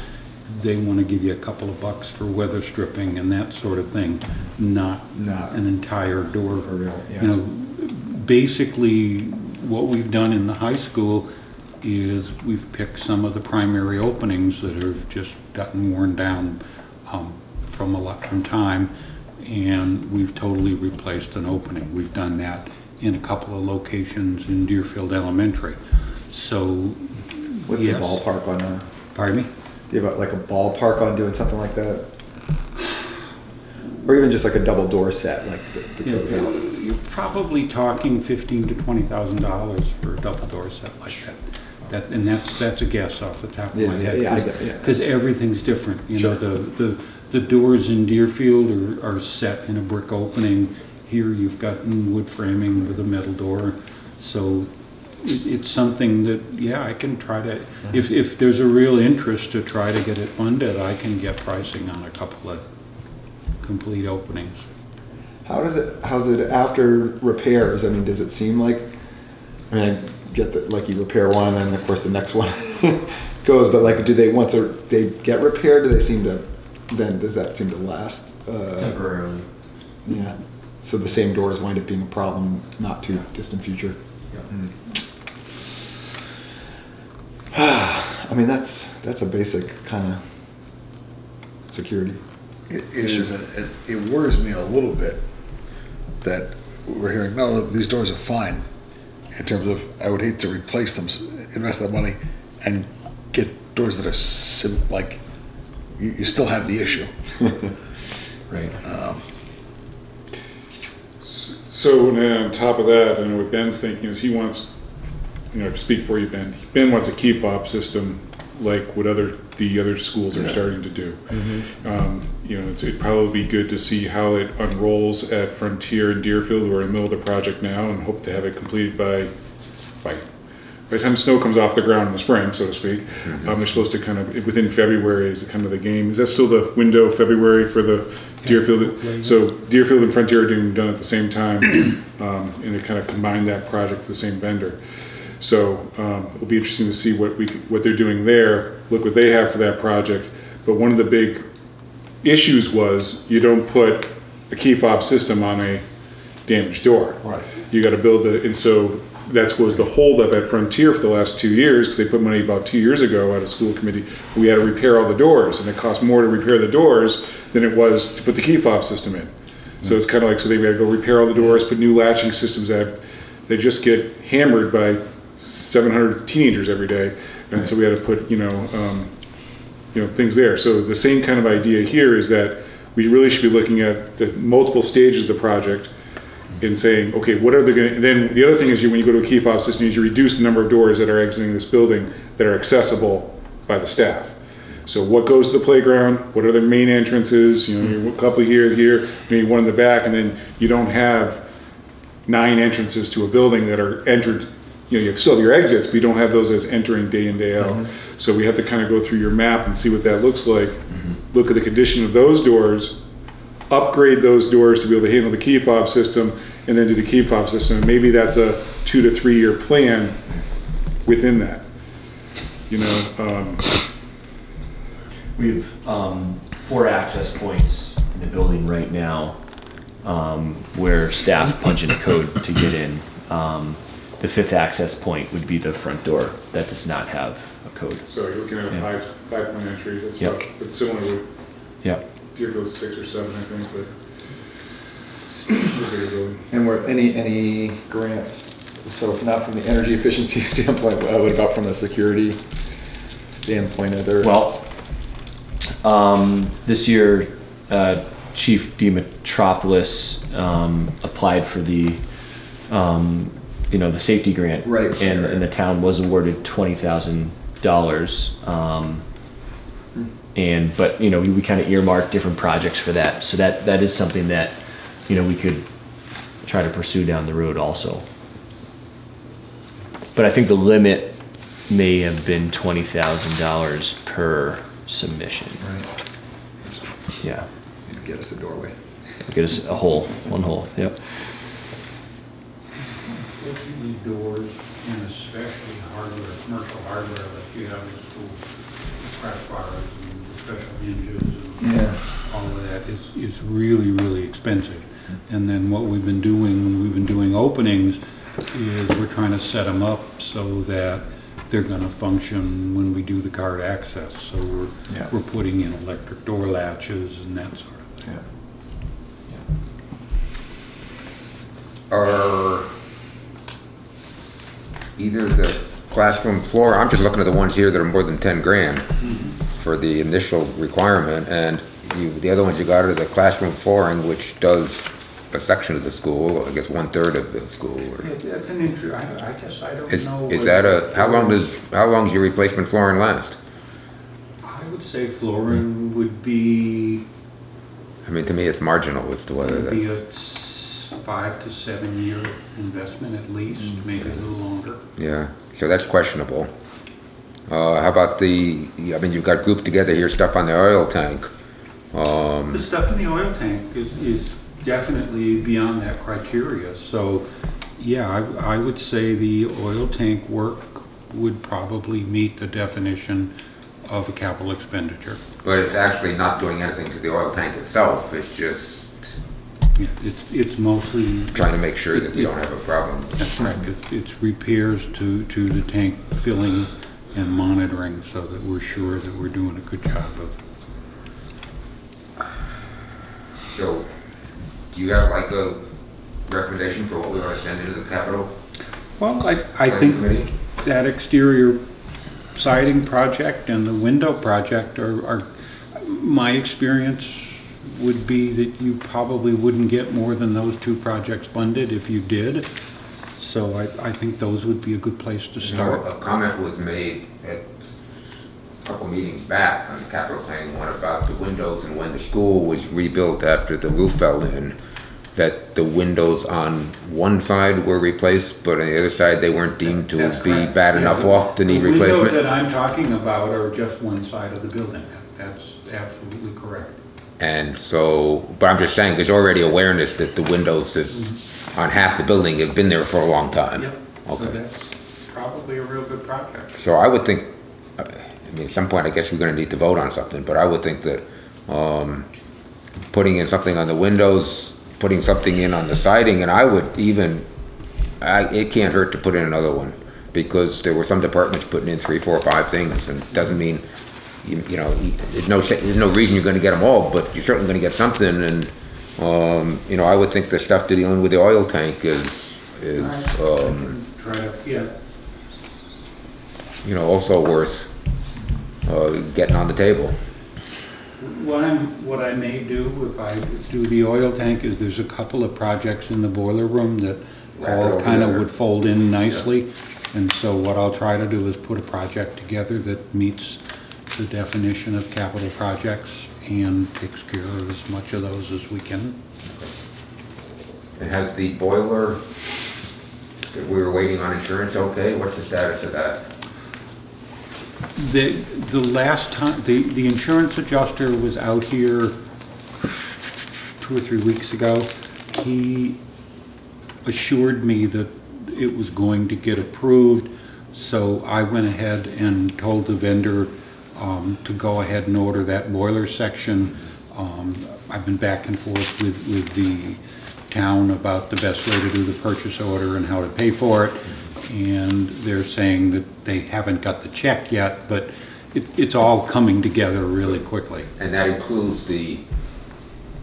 they want to give you a couple of bucks for weather stripping and that sort of thing, not Not- an entire door. For real, yeah. You know, basically, what we've done in the high school is we've picked some of the primary openings that have just gotten worn down um, from a lot, from time, and we've totally replaced an opening. We've done that in a couple of locations in Deerfield Elementary. So, What's the yes. ballpark on a, Pardon me? Do you have like a ballpark on doing something like that? Or even just like a double door set, like that, that goes out? You're probably talking fifteen to twenty thousand dollars for a double door set like that. That, and that's, that's a guess off the top of Yeah, my head. yeah, I get- yeah. Because everything's different, you know, the, the, the doors in Deerfield are, are set in a brick opening. Here you've got wood framing with a metal door. So it's something that, yeah, I can try to, if, if there's a real interest to try to get it funded, I can get pricing on a couple of complete openings. How does it, how's it after repairs? I mean, does it seem like, I mean, I get that, like you repair one and then of course the next one goes, but like, do they, once they're- they get repaired, do they seem to, then does that seem to last? Uh, Temporarily. Yeah, so the same doors wind up being a problem not too distant future. Hmm. I mean, that's, that's a basic kind of security. It it is, and it, it worries me a little bit that we're hearing, no, these doors are fine. In terms of, I would hate to replace them, invest that money and get doors that are sim, like, you, you still have the issue. Right. Um, so and then on top of that, and what Ben's thinking is he wants, you know, speak for you, Ben. Ben wants a key fob system like what other the other schools are starting to do. Um, you know, it's, it'd probably be good to see how it unrolls at Frontier and Deerfield. We're in the middle of the project now, and hope to have it completed by by by the time snow comes off the ground in the spring, so to speak. Um, they're supposed to kind of within February is kind of the game. Is that still the window February for the Deerfield? So Deerfield and Frontier are doing done at the same time, um, and they kind of combine that project with the same vendor. So um, it'll be interesting to see what we what they're doing there. Look what they have for that project. But one of the big issues was you don't put a key fob system on a damaged door. Right. You got to build it, and so that's was the holdup at Frontier for the last two years because they put money about two years ago out of school committee. We had to repair all the doors, and it cost more to repair the doors than it was to put the key fob system in. So it's kind of like so they had to go repair all the doors, put new latching systems out. They just get hammered by 700 teenagers every day, and so we had to put you know um, you know things there. So the same kind of idea here is that we really should be looking at the multiple stages of the project and saying, okay, what are they going to? Then the other thing is, you when you go to a key fob system, is you reduce the number of doors that are exiting this building that are accessible by the staff. So what goes to the playground? What are the main entrances? You know, a couple here, here, maybe one in the back, and then you don't have nine entrances to a building that are entered. You know, you still have your exits, but you don't have those as entering day in day out. So we have to kind of go through your map and see what that looks like. Look at the condition of those doors, upgrade those doors to be able to handle the key fob system, and then do the key fob system. And maybe that's a two to three year plan within that. You know, um, We have um, four access points in the building right now um, where staff punch in a code to get in. Um, the fifth access point would be the front door that does not have a code. so you're looking at a Yeah. five five point entry. That's Yep. about, it's similar to Yep. Deerfield's six or seven, I think, but. bigger building. And were any, any grants, so if not from the energy efficiency standpoint, uh, what about from the security standpoint? Are there? Well, um, this year, uh, Chief Demetropoulos, um, applied for the, um, you know, the safety grant. Right. And, and the town was awarded twenty thousand dollars. Um, and, but, you know, we, we kind of earmarked different projects for that. So that, that is something that, you know, we could try to pursue down the road also. But I think the limit may have been twenty thousand dollars per submission. Right, Yeah. get us a doorway. Get us a hole, one hole, yep. Fortunately, doors and especially hardware, commercial hardware that you have in school, crash bars and special hinges and Yeah. all of that is, is really, really expensive. And then what we've been doing, when we've been doing openings, is we're trying to set them up so that they're gonna function when we do the card access. So we're, Yeah. we're putting in electric door latches and that sort of thing. Yeah. Are either the classroom floor, I'm just looking at the ones here that are more than ten grand for the initial requirement, and you, the other ones you got are the classroom flooring, which does a section of the school, I guess one-third of the school. or- Yeah, That's an inter, I, I guess I don't Is, know. is that a, how long does, how long does your replacement flooring last? I would say flooring would be, I mean, to me, it's marginal as to whether would be that, a s- five to seven year investment at least, maybe a little longer. yeah, so that's questionable. Uh, how about the, I mean, you've got grouped together here stuff on the oil tank. Um, The stuff in the oil tank is, is definitely beyond that criteria, so, yeah, I, I would say the oil tank work would probably meet the definition of a capital expenditure. But it's actually not doing anything to the oil tank itself, it's just Yeah, it's, it's mostly trying to make sure that we don't have a problem. That's right. It's- It's repairs to, to the tank filling and monitoring so that we're sure that we're doing a good job of. So, do you have like a recommendation for what we ought to send into the capital? Well, I, I planning think committee? that exterior siding project and the window project are, are, my experience would be that you probably wouldn't get more than those two projects funded if you did. So I, I think those would be a good place to You know, start. a comment was made at a couple meetings back on the capital planning one about the windows and when the school was rebuilt after the roof fell in, that the windows on one side were replaced, but on the other side, they weren't deemed to That's be correct. bad enough off to need The windows that. I'm talking about are just one side of the building. That's absolutely correct. And so, but I'm just saying, there's already awareness that the windows that, on half the building have been there for a long time. Yep. So Okay. that's probably a real good project. So I would think, I mean, at some point, I guess we're gonna need to vote on something, but I would think that, um, putting in something on the windows, putting something in on the siding, and I would even, I, it can't hurt to put in another one, because there were some departments putting in three, four, five things, and it doesn't mean, you, you know, there's no, there's no reason you're gonna get them all, but you're certainly gonna get something, and, um, you know, I would think the stuff dealing with the oil tank is, is, um, yeah, you know, also worth uh, getting on the table. what I'm, what I may do if I do the oil tank is there's a couple of projects in the boiler room that Wrap all kind of would fold in nicely. And so what I'll try to do is put a project together that meets the definition of capital projects and takes care of as much of those as we can. And has the boiler, that we were waiting on insurance, okay? What's the status of that? The, the last time, the, the insurance adjuster was out here two or three weeks ago. He assured me that it was going to get approved, so I went ahead and told the vendor um, to go ahead and order that boiler section. Um, I've been back and forth with, with the town about the best way to do the purchase order and how to pay for it. And they're saying that they haven't got the check yet, but it, it's all coming together really quickly. And that includes the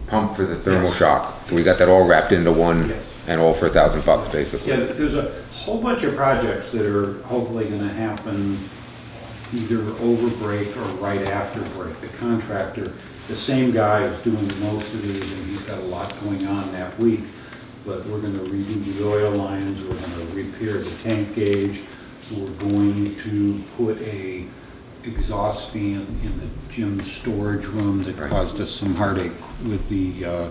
pump for the thermal shock. So we got that all wrapped into one Yes. and all for a thousand bucks, basically. Yeah, there's a whole bunch of projects that are hopefully gonna happen either over break or right after break. The contractor, the same guy is doing most of these, and he's got a lot going on that week. But we're gonna redo the oil lines, we're gonna repair the tank gauge, we're going to put a exhaust fan in the gym storage room that caused us some heartache with the uh,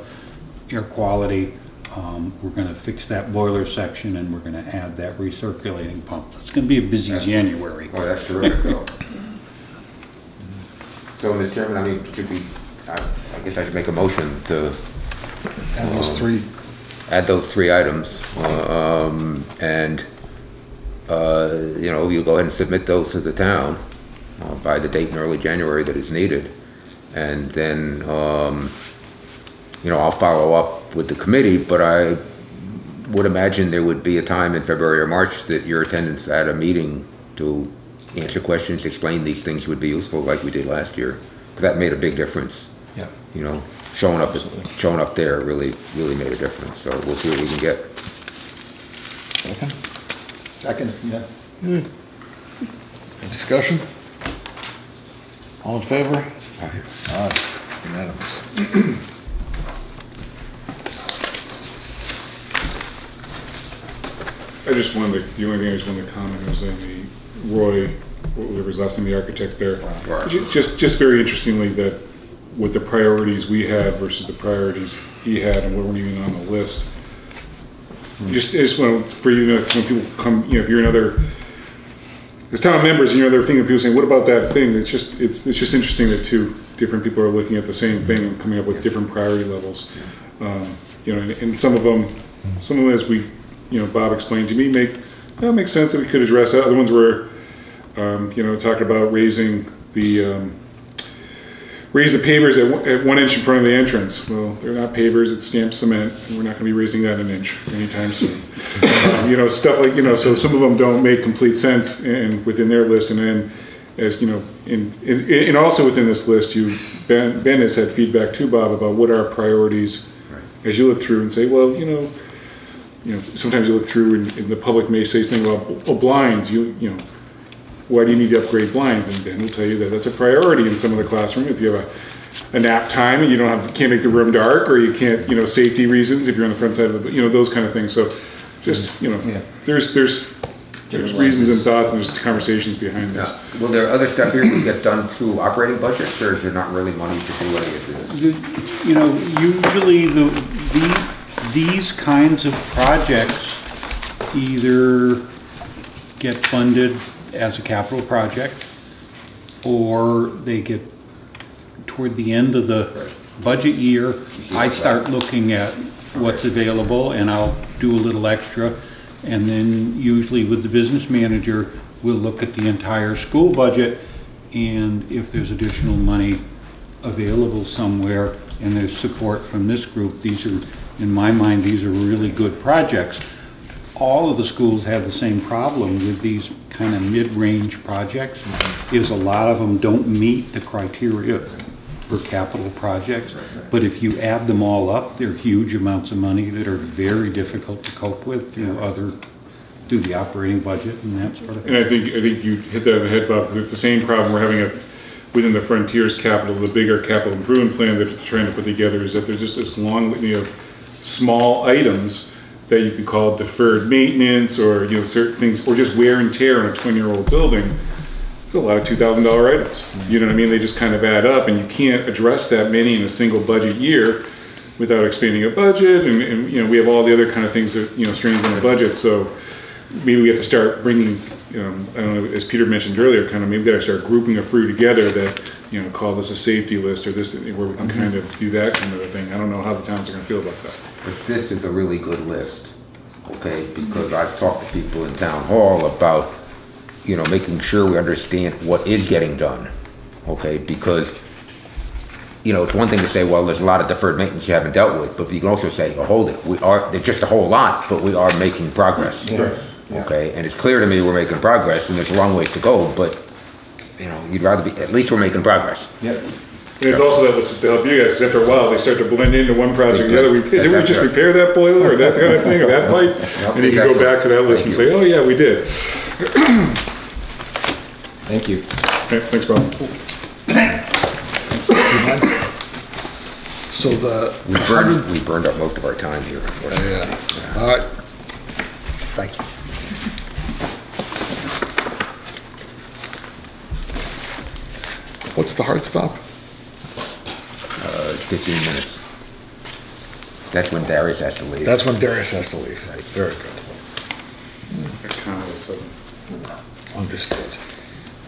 air quality. Um, We're gonna fix that boiler section, and we're gonna add that recirculating pump. It's gonna be a busy January. Oh, that's terrific, though. So, Mr. Chairman, I mean, should we, I I guess I should make a motion to And those three, add those three items, um, and, uh, you know, you go ahead and submit those to the town uh, by the date in early January that is needed. And then, um, you know, I'll follow up with the committee, but I would imagine there would be a time in February or March that your attendance at a meeting to answer questions, explain these things would be useful like we did last year. 'Cause that made a big difference Yeah. you know, showing up, showing up there really, really made a difference. So we'll see what we can get. second, Second, yeah. Any discussion? All in favor? Aye, unanimous. I just wanted, to- the only thing I just wanted to comment was on the Roy, whatever his last name, the architect there. Right. Ju- Just, just very interestingly, that with the priorities we had versus the priorities he had and we weren't even on the list. Just, I just want, to, for you to know, when people come, you know, if you're another, as town members, you know, they're thinking, people saying, what about that thing? It's just, it's, it's just interesting that two different people are looking at the same thing and coming up with different priority levels. Um, You know, and, and some of them, some of them, as we, you know, Bob explained to me, make, that makes sense that we could address that. Other ones were, um, you know, talking about raising the, um, raise the pavers at, one- at one inch in front of the entrance. Well, they're not pavers, it's stamped cement, and we're not gonna be raising that an inch anytime soon. Um, You know, stuff like, you know, so some of them don't make complete sense and within their list, and then as, you know, in, in, and also within this list, you, Ben, Ben has had feedback too, Bob, about what are priorities as you look through and say, well, you know, you know, sometimes you look through and, and the public may say something about, well, blinds, you, you know, why do you need to upgrade blinds? And Ben will tell you that that's a priority in some of the classroom. If you have a, a nap time and you don't have, can't make the room dark, or you can't, you know, safety reasons, if you're on the front side of the, you know, those kind of things. So just, mm-hmm. you Yeah. know, there's, there's, there's reasons and thoughts and there's conversations behind this. Now, Will there other stuff here we get done through operating budgets, or is there not really money to do any of this? The- You know, usually the, the, these kinds of projects either get funded as a capital project, or they get, toward the end of the budget year, I start looking at what's available, and I'll do a little extra, and then usually with the business manager, we'll look at the entire school budget, and if there's additional money available somewhere, and there's support from this group, these are, in my mind, these are really good projects. All of the schools have the same problem with these kind of mid-range projects, is a lot of them don't meet the criteria for capital projects. But if you add them all up, they're huge amounts of money that are very difficult to cope with through other, through the operating budget and that sort of thing. And I think, I think you hit that on the head, Bob, it's the same problem we're having a, within the Frontiers capital, the bigger capital improvement plan that they're trying to put together is that there's just this long litany of small items that you could call deferred maintenance or, you know, certain things, or just wear and tear on a twenty-year-old building. There's a lot of two thousand dollar items, you know what I mean? They just kind of add up and you can't address that many in a single budget year without expanding a budget and, and, you know, we have all the other kind of things that, you know, strains on the budget, so maybe we have to start bringing, you know, I don't know, as Peter mentioned earlier, kind of maybe we gotta start grouping a few together that, you know, call this a safety list or this, where we can mm-hmm. kind of do that kind of a thing. I don't know how the towns are gonna feel about that. But this is a really good list, okay? Because I've talked to people in town hall about, you know, making sure we understand what is getting done, okay? Because, you know, it's one thing to say, well, there's a lot of deferred maintenance you haven't dealt with, but you can also say, oh, hold it, we are, there's just a whole lot, but we are making progress. Yeah, yeah. Okay, and it's clear to me we're making progress, and there's a long ways to go, but, you know, you'd rather be, at least we're making progress. Yep. And it's also that list to help you guys, because after a while, they start to blend into one project or the other. We, did we just repair that boiler or that kind of thing, or that pipe? And you can go back to that list and say, oh, yeah, we did. Thank you. Okay, thanks, Bob. So the We burned, we burned up most of our time here, unfortunately. yeah, all right. Thank you. What's the hard stop? Uh, fifteen minutes. That's when Darius has to leave. That's when Darius has to leave. Right. Very good. Kind of, so- Understood.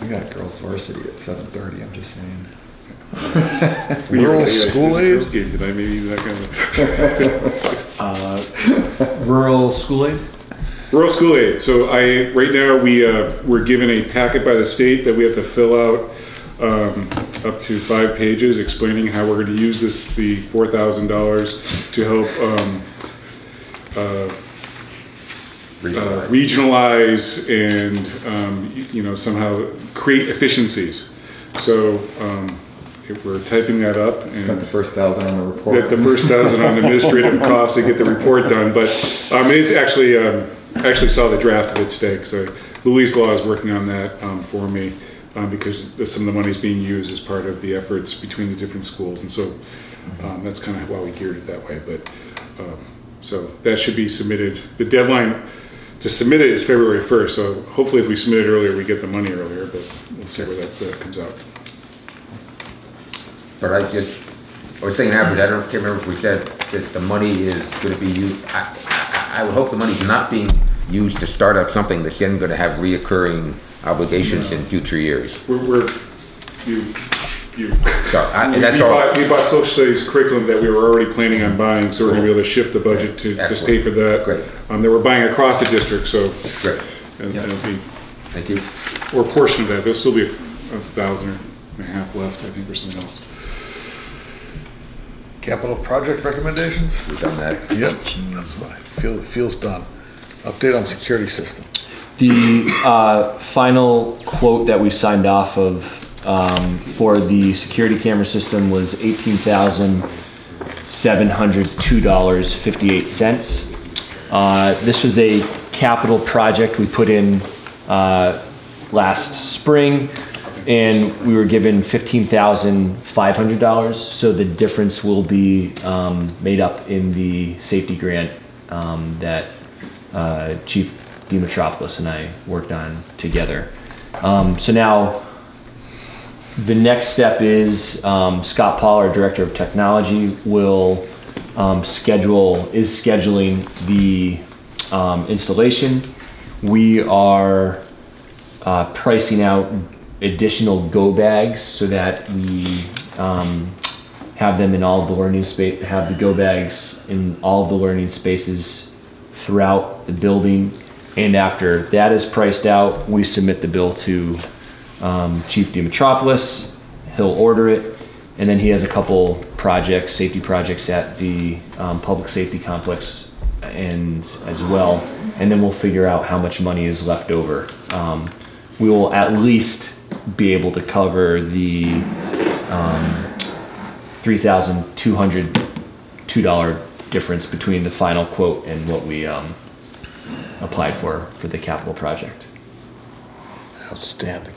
I got girls varsity at seven thirty, I'm just saying. When you were Rural late, I said, school "There's a aid?" girls' game tonight, maybe that kind of. Rural school aid? Rural school aid. So I, right now, we, uh, we're given a packet by the state that we have to fill out, um, up to five pages explaining how we're gonna use this, the four thousand dollars to help, um, uh, uh, regionalize and, um, you know, somehow create efficiencies. So, um, if we're typing that up Spent the first thousand on the report. that the first thousand on administrative costs to get the report done, but, um, it's actually, um, I actually saw the draft of it today, because Louise Law is working on that, um, for me, um, because the- some of the money is being used as part of the efforts between the different schools, and so, um, that's kind of why we geared it that way, but, um, so that should be submitted, the deadline to submit it is February first, so hopefully if we submit it earlier, we get the money earlier, but we'll see where that, that comes out. But I just, I was thinking that, I don't, can't remember if we said that the money is gonna be used, I, I, I would hope the money's not being used to start up something that's then gonna have reoccurring obligations in future years. We're, we're, you, you. So, I, We- and that's we all. bought- We bought social studies curriculum that we were already planning on buying, so we're gonna be able to shift the budget to just pay for that. Great. Um, that we're buying across the district, so, Great, and, and it'll be, thank you. or a portion of that, there'll still be a, a thousand and a half left, I think, or something else. Capital project recommendations? We've done that. Yep, that's fine. Feel, feels done. Update on security system. The uh, final quote that we signed off of um, for the security camera system was eighteen thousand seven hundred two dollars fifty eight cents. Uh, this was a capital project we put in uh, last spring, and we were given fifteen thousand five hundred dollars. So the difference will be um, made up in the safety grant um, that uh, Chief Dimitropoulos and I worked on together. Um, so now the next step is um, Scott Paul, our director of technology, will um, schedule is scheduling the um, installation. We are uh, pricing out additional go bags so that we um, have them in all of the learning space. Have the go bags in all of the learning spaces throughout the building. And after that is priced out, we submit the bill to um, Chief Dimitropoulos. He'll order it, and then he has a couple projects, safety projects at the um, public safety complex, and as well. And then we'll figure out how much money is left over. Um, we will at least be able to cover the um, three thousand two hundred two dollar difference between the final quote and what we um, applied for for the capital project. Outstanding.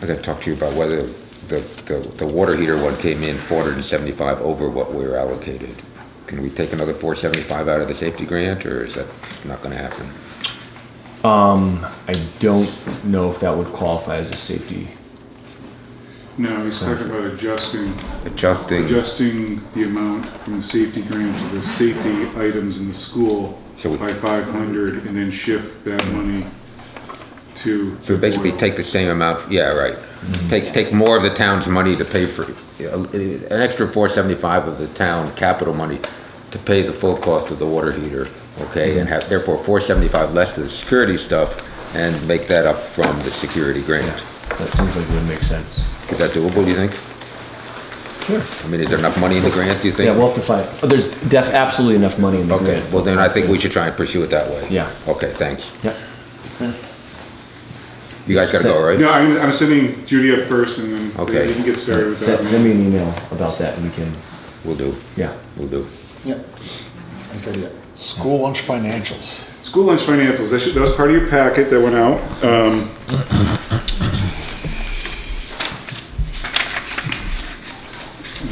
I gotta talk to you about whether the, the, the water heater one came in four hundred and seventy-five over what we were allocated. Can we take another four seventy-five out of the safety grant, or is that not gonna happen? Um, I don't know if that would qualify as a safety. No, he's talking about adjusting, Adjusting, adjusting the amount from the safety grant to the safety items in the school So we- by five hundred, and then shift that money to. so basically take the same amount, yeah, right. Take, take more of the town's money to pay for, uh, an extra four seventy-five of the town capital money to pay the full cost of the water heater, okay? And have, therefore, four seventy-five less to the security stuff, and make that up from the security grant. That seems like it would make sense. Is that doable, do you think? Sure. I mean, is there enough money in the grant, do you think? Yeah, we'll have to find, oh, there's def, absolutely enough money in the Okay, grant. well then I think we should try and pursue it that way. Yeah. Okay, thanks. Yep. You guys gotta go, right? No, I'm, I'm sending Judy up first, and then Okay. you can get started with that. Send, send me an email about that and we can, We'll do, yeah. we'll do. Yep. I said yeah. School lunch financials. School lunch financials, that should, that was part of your packet that went out. Um,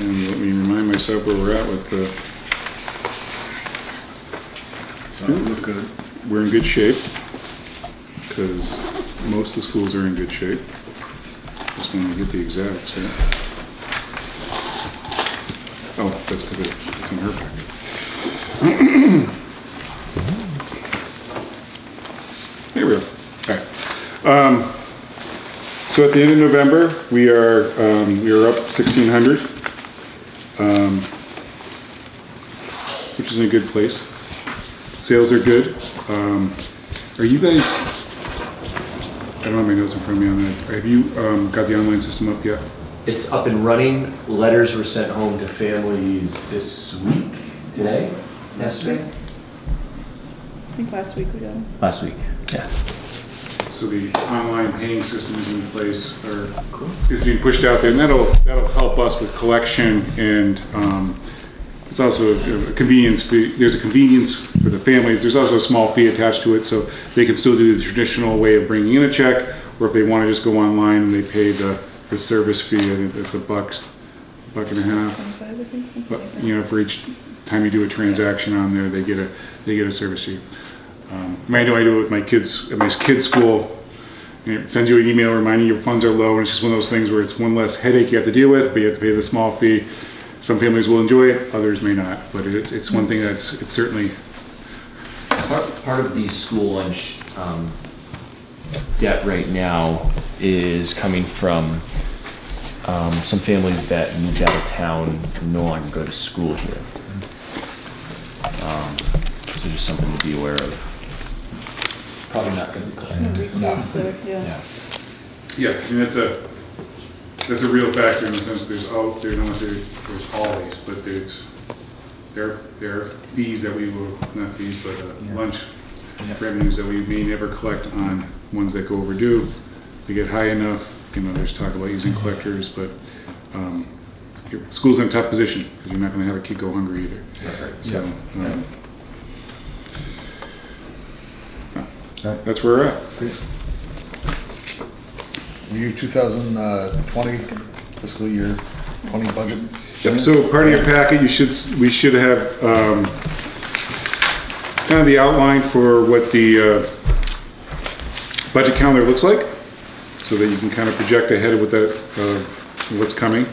And let me remind myself where we're at with the, Sounds look good. we're in good shape. Because most of the schools are in good shape. Just want to get the exact, yeah. Oh, that's because it's in her packet. Here we go. All right. Um, So at the end of November, we are, um, we are up sixteen hundred. Um, which is in a good place. Sales are good. Um, are you guys, I don't have my notes in front of me on that. Have you, um, got the online system up yet? It's up and running. Letters were sent home to families this week, today, yesterday? I think last week we got them. Last week, yeah. So the online paying system is in place, or is being pushed out there, and that'll, that'll help us with collection and, um, it's also a convenience fee, there's a convenience for the families, there's also a small fee attached to it, so they can still do the traditional way of bringing in a check, or if they wanna just go online and they pay the, the service fee, I think it's a bucks, buck and a half. Twenty-five, I think, something But, you know, for each time you do a transaction on there, they get a, they get a service fee. Um, I know I do it with my kids, at my kids' school, it sends you an email reminding you your funds are low, and it's just one of those things where it's one less headache you have to deal with, but you have to pay the small fee. Some families will enjoy it, others may not, but it, it's one thing that's, it's certainly, Part, part of the school lunch, um, debt right now is coming from, um, some families that moved out of town and no longer go to school here. Um, so just something to be aware of. Probably not gonna be Gonna collected. No. close there, yeah. yeah, I mean, that's a, that's a real factor in the sense that there's, all there, don't want to say there's always, but there's, there, there are fees that we will, not fees, but uh, lunch revenues that we may never collect on ones that go overdue. They get high enough, you know, there's talk about using collectors, but, um, your school's in a tough position, because you're not gonna have a kid go hungry either. So, um, that's where we're at. Your 2020 fiscal year 20 budget. Yep, so part of your packet, you should, s- we should have, um, kind of the outline for what the, uh, budget calendar looks like, so that you can kind of project ahead of what that, uh, what's coming.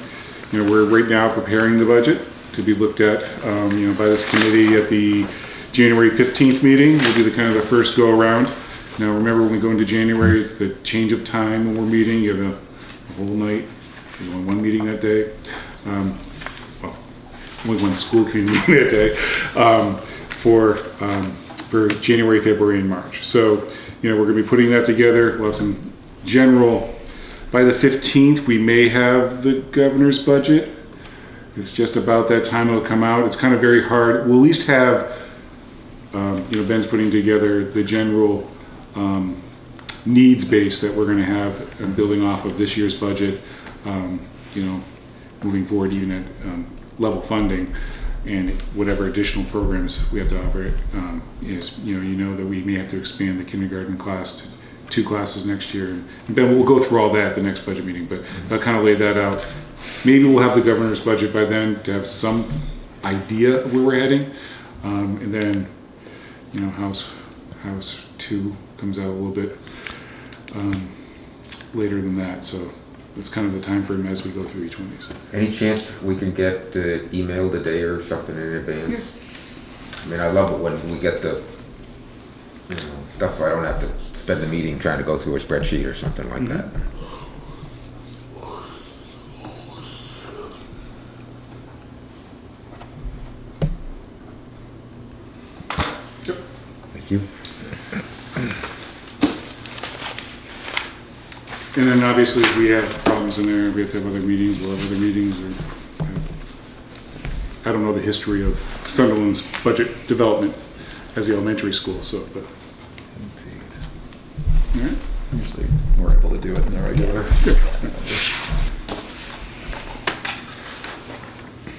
You know, we're right now preparing the budget to be looked at, um, you know, by this committee at the January fifteenth meeting, will be the kind of the first go-around. Now, remember, when we go into January, it's the change of time when we're meeting, you have a a whole night, there's only one meeting that day. Um, only one school committee meeting that day, um, for, um, for January, February, and March. So, you know, we're gonna be putting that together, we'll have some general, by the fifteenth, we may have the governor's budget. It's just about that time it'll come out, it's kind of very hard, we'll at least have, um, you know, Ben's putting together the general, um, needs base that we're gonna have, and building off of this year's budget, um, you know, moving forward even at, um, level funding, and whatever additional programs we have to operate, um, is, you know, you know that we may have to expand the kindergarten class to two classes next year. And Ben, we'll go through all that at the next budget meeting, but I'll kind of lay that out. Maybe we'll have the governor's budget by then to have some idea of where we're heading. Um, and then, you know, House, House two comes out a little bit, um, later than that, so that's kind of the time frame as we go through each one of these. Any chance we can get the email the day or something in advance? I mean, I love it when we get the, you know, stuff, so I don't have to spend the meeting trying to go through a spreadsheet or something like that. Yep. Thank you. And then obviously if we have problems in there, we have to have other meetings, we'll have other meetings or, I don't know the history of Sunderland's budget development as the elementary school, so, but, all right. Usually we're able to do it in the regular.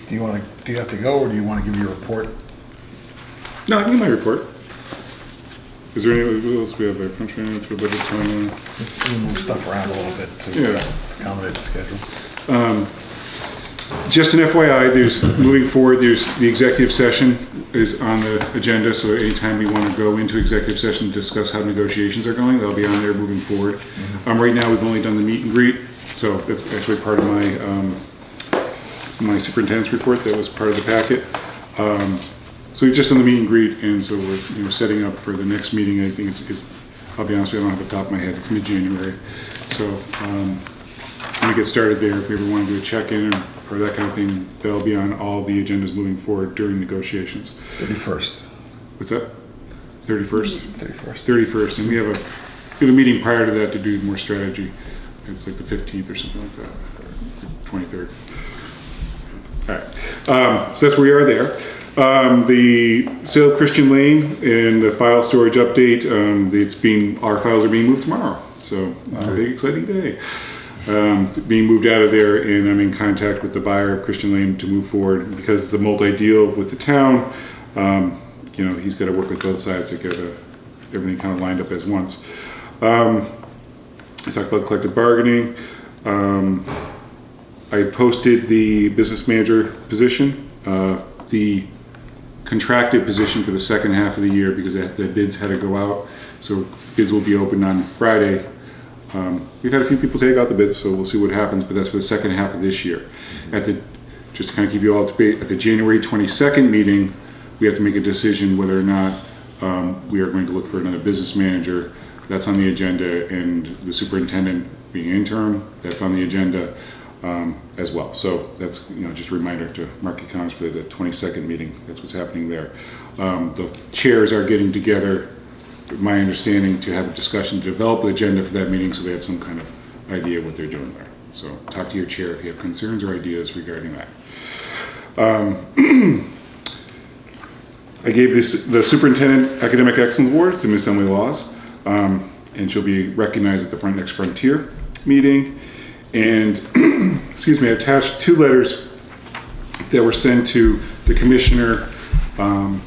Do you want to, do you have to go or do you want to give your report? No, I can my report. Is there any, what else we have there? French financial budget timeline? We move stuff around a little bit Yeah. to accommodate the schedule. Just an FYI, there's, moving forward, there's, the executive session is on the agenda, so anytime we want to go into executive session to discuss how negotiations are going, that'll be on there moving forward. Um, right now, we've only done the meet and greet, so that's actually part of my, um, my superintendent's report, that was part of the packet. Um, so just done the meet and greet, and so we're, you know, setting up for the next meeting, I think it's, is, I'll be honest with you, I don't have it top of my head, it's mid-January. So, um, when we get started there, if we ever want to do a check-in or, or that kind of thing, that'll be on all the agendas moving forward during negotiations. Thirty-first. What's that? Thirty-first? Thirty-first. Thirty-first, and we have a, we have a meeting prior to that to do more strategy. It's like the fifteenth or something like that, twenty-third. All right, um, so that's where we are there. Um, the sale of Christian Lane and the file storage update, um, it's being, our files are being moved tomorrow, so a big exciting day. Um, being moved out of there and I'm in contact with the buyer of Christian Lane to move forward because it's a multi-deal with the town. Um, you know, he's gotta work with both sides to get uh, everything kind of lined up as once. Um, I talked about collective bargaining. Um, I posted the business manager position, uh, the contracted position for the second half of the year because the the bids had to go out. So bids will be open on Friday. Um, We've had a few people take out the bids, so we'll see what happens, but that's for the second half of this year. At the, just to kind of keep you all up to date, at the January 22nd meeting, we have to make a decision whether or not um, we are going to look for another business manager. That's on the agenda, and the superintendent being interim, that's on the agenda um, as well. So that's, you know, just a reminder to mark your for the 22nd meeting, that's what's happening there. Um, The chairs are getting together, my understanding, to have a discussion, to develop the agenda for that meeting, so they have some kind of idea what they're doing there. So talk to your chair if you have concerns or ideas regarding that. Um, I gave this, the Superintendent Academic Excellence Award to Ms. Emily Laws, um, and she'll be recognized at the Front Next Frontier meeting. And, excuse me, attached two letters that were sent to the commissioner, um,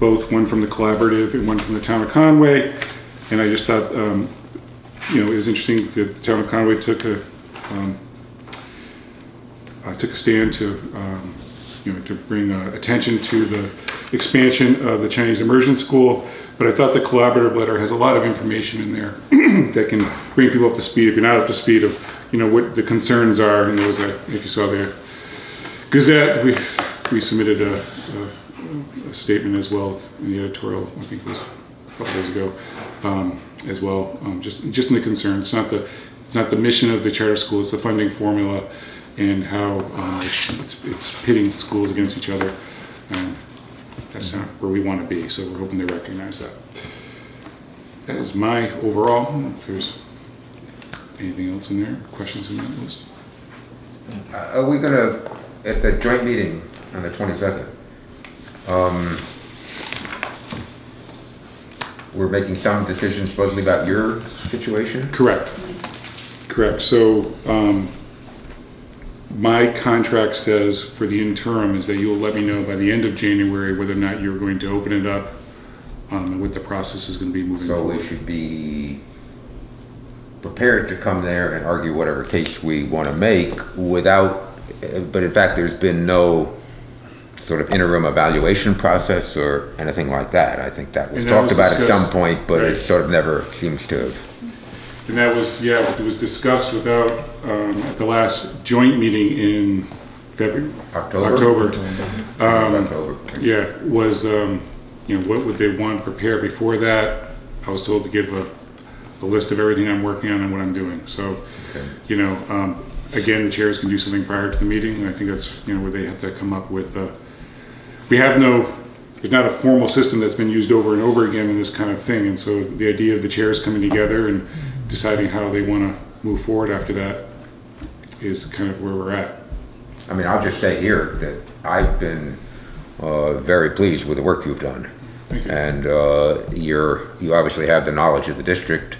both one from the collaborative and one from the town of Conway. And I just thought, um, you know, it was interesting that the town of Conway took a, um, uh, took a stand to, um, you know, to bring uh, attention to the expansion of the Chinese immersion school. But I thought the collaborative letter has a lot of information in there that can bring people up to speed, if you're not up to speed, of, you know, what the concerns are. And there was a, if you saw the Gazette, we, we submitted a, a, a statement as well in the editorial, I think it was a couple days ago, um, as well, um, just, just in the concerns. It's not the, it's not the mission of the charter school, it's the funding formula and how, um, it's, it's- it's pitting schools against each other. Um, That's not where we want to be, so we're hoping they recognize that. That is my overall, if there's anything else in there, questions on that list? Uh, Are we gonna, at the joint meeting on the 22nd, um, we're making some decisions supposedly about your situation? Correct. Correct. So, um, my contract says for the interim is that you will let me know by the end of January whether or not you're going to open it up, um, and what the process is gonna be moving So we forward. should be prepared to come there and argue whatever case we want to make without, but in fact, there's been no sort of interim evaluation process or anything like that. I think that was And that talked was about at some discussed, point, but it right. sort of never seems to have. And that was, yeah, it was discussed without, um, at the last joint meeting in February? October? October. Um, October. Yeah, was, um, you know, what would they want to prepare before that? I was told to give a, a list of everything I'm working on and what I'm doing, so, Okay. you know, um, again, the chairs can do something prior to the meeting, and I think that's, you know, where they have to come up with, uh, we have no, there's not a formal system that's been used over and over again in this kind of thing, and so the idea of the chairs coming together and deciding how they want to move forward after that is kind of where we're at. I mean, I'll just say here that I've been uh, very pleased with the work you've done. You. And uh, you're, you obviously have the knowledge of the district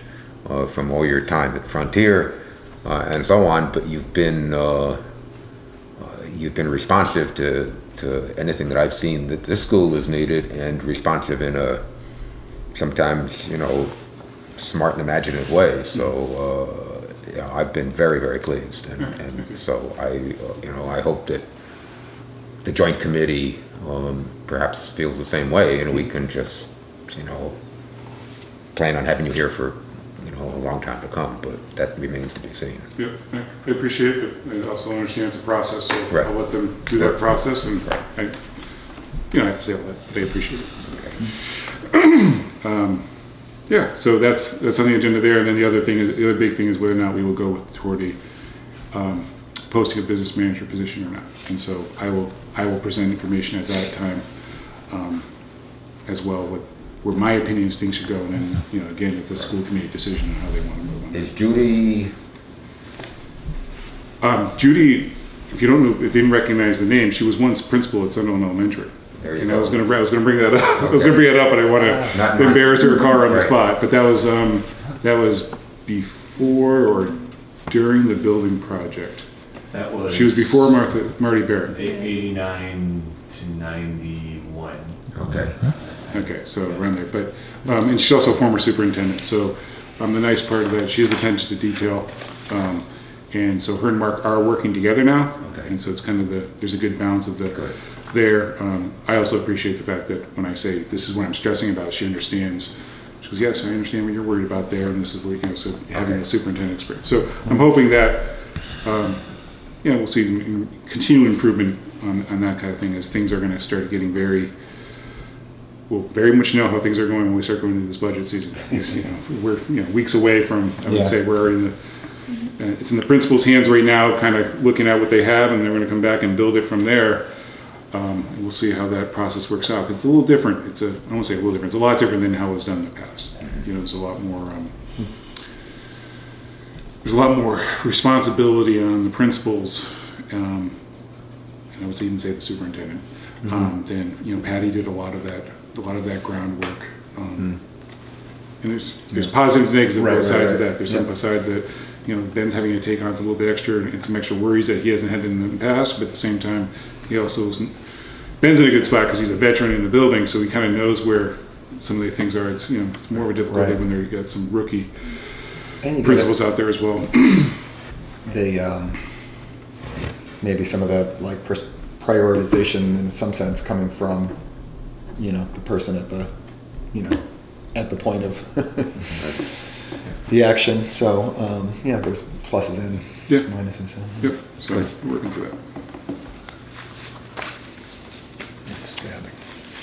uh, from all your time at Frontier uh, and so on, but you've been, uh, uh, you've been responsive to, to anything that I've seen that this school is needed and responsive in a sometimes, you know, smart and imaginative way. So, uh, yeah, I've been very, very pleased. And, and so I, uh, you know, I hope that the joint committee um, perhaps feels the same way, and we can just, you know, plan on having you here for, you know, a long time to come, but that remains to be seen. Yeah, I appreciate it, but I also understand it's a process, so Right. I'll let them do that Right. process, and Right. I, you know, I have to say all that, but I appreciate it. Um, yeah, so that's, that's on the agenda there, and then the other thing is, the other big thing is whether or not we will go with, toward a, um, posting a business manager position or not. And so I will, I will present information at that time, um, as well, with, where my opinions things should go, and then, you know, again, with the school committee decision on how they wanna move on. Is Judy, Um, Judy, if you don't know, if you didn't recognize the name, she was once principal at Sunderland Elementary. there you And I was go. gonna, I was gonna bring that up, I was gonna bring that up, but I Not wanna mine. embarrass her car on the Right. spot, but that was, um, that was before or during the building project. That was. She was before Martha, Marty Barrett. Eighty-nine to ninety-one. Okay. Okay, so around there, but, um, and she's also a former superintendent, so, um, the nice part of that, she has attention to detail. Um, and so her and Mark are working together now. Okay. And so it's kind of the, there's a good balance of the, Good. there. Um, I also appreciate the fact that when I say, this is what I'm stressing about, she understands. She goes, yes, I understand what you're worried about there, and this is what, you know, so having Okay. a superintendent experience. So I'm hoping that, um, you know, we'll see continued improvement on, on that kind of thing as things are gonna start getting very, we'll very much know how things are going when we start going into this budget season. It's, you know, we're, you know, weeks away from, I would Yeah. say, we're in the, uh, it's in the principal's hands right now, kind of looking at what they have, and they're gonna come back and build it from there. Um, we'll see how that process works out. It's a little different. It's a, I won't say a little different, it's a lot different than how it was done in the past. You know, there's a lot more, um, there's a lot more responsibility on the principals, um, and I would even say the superintendent, um, than, you know, Patty did a lot of that, a lot of that groundwork. Um, And there's, there's positive and negative on Right, both right, sides of that. There's some side that, you know, Ben's having to take on some a little bit extra and some extra worries that he hasn't had in the past, but at the same time, he also is, Ben's in a good spot because he's a veteran in the building, so he kind of knows where some of the things are. It's, you know, it's more of a difficulty Right. when there, you got some rookie And principals out there as well. the, um, maybe some of the, like, prioritization in some sense coming from, you know, the person at the, you know, at the point of the action. So, um, yeah, there's pluses and Yeah. minuses. so. Yep, so we're working through that. Outstanding.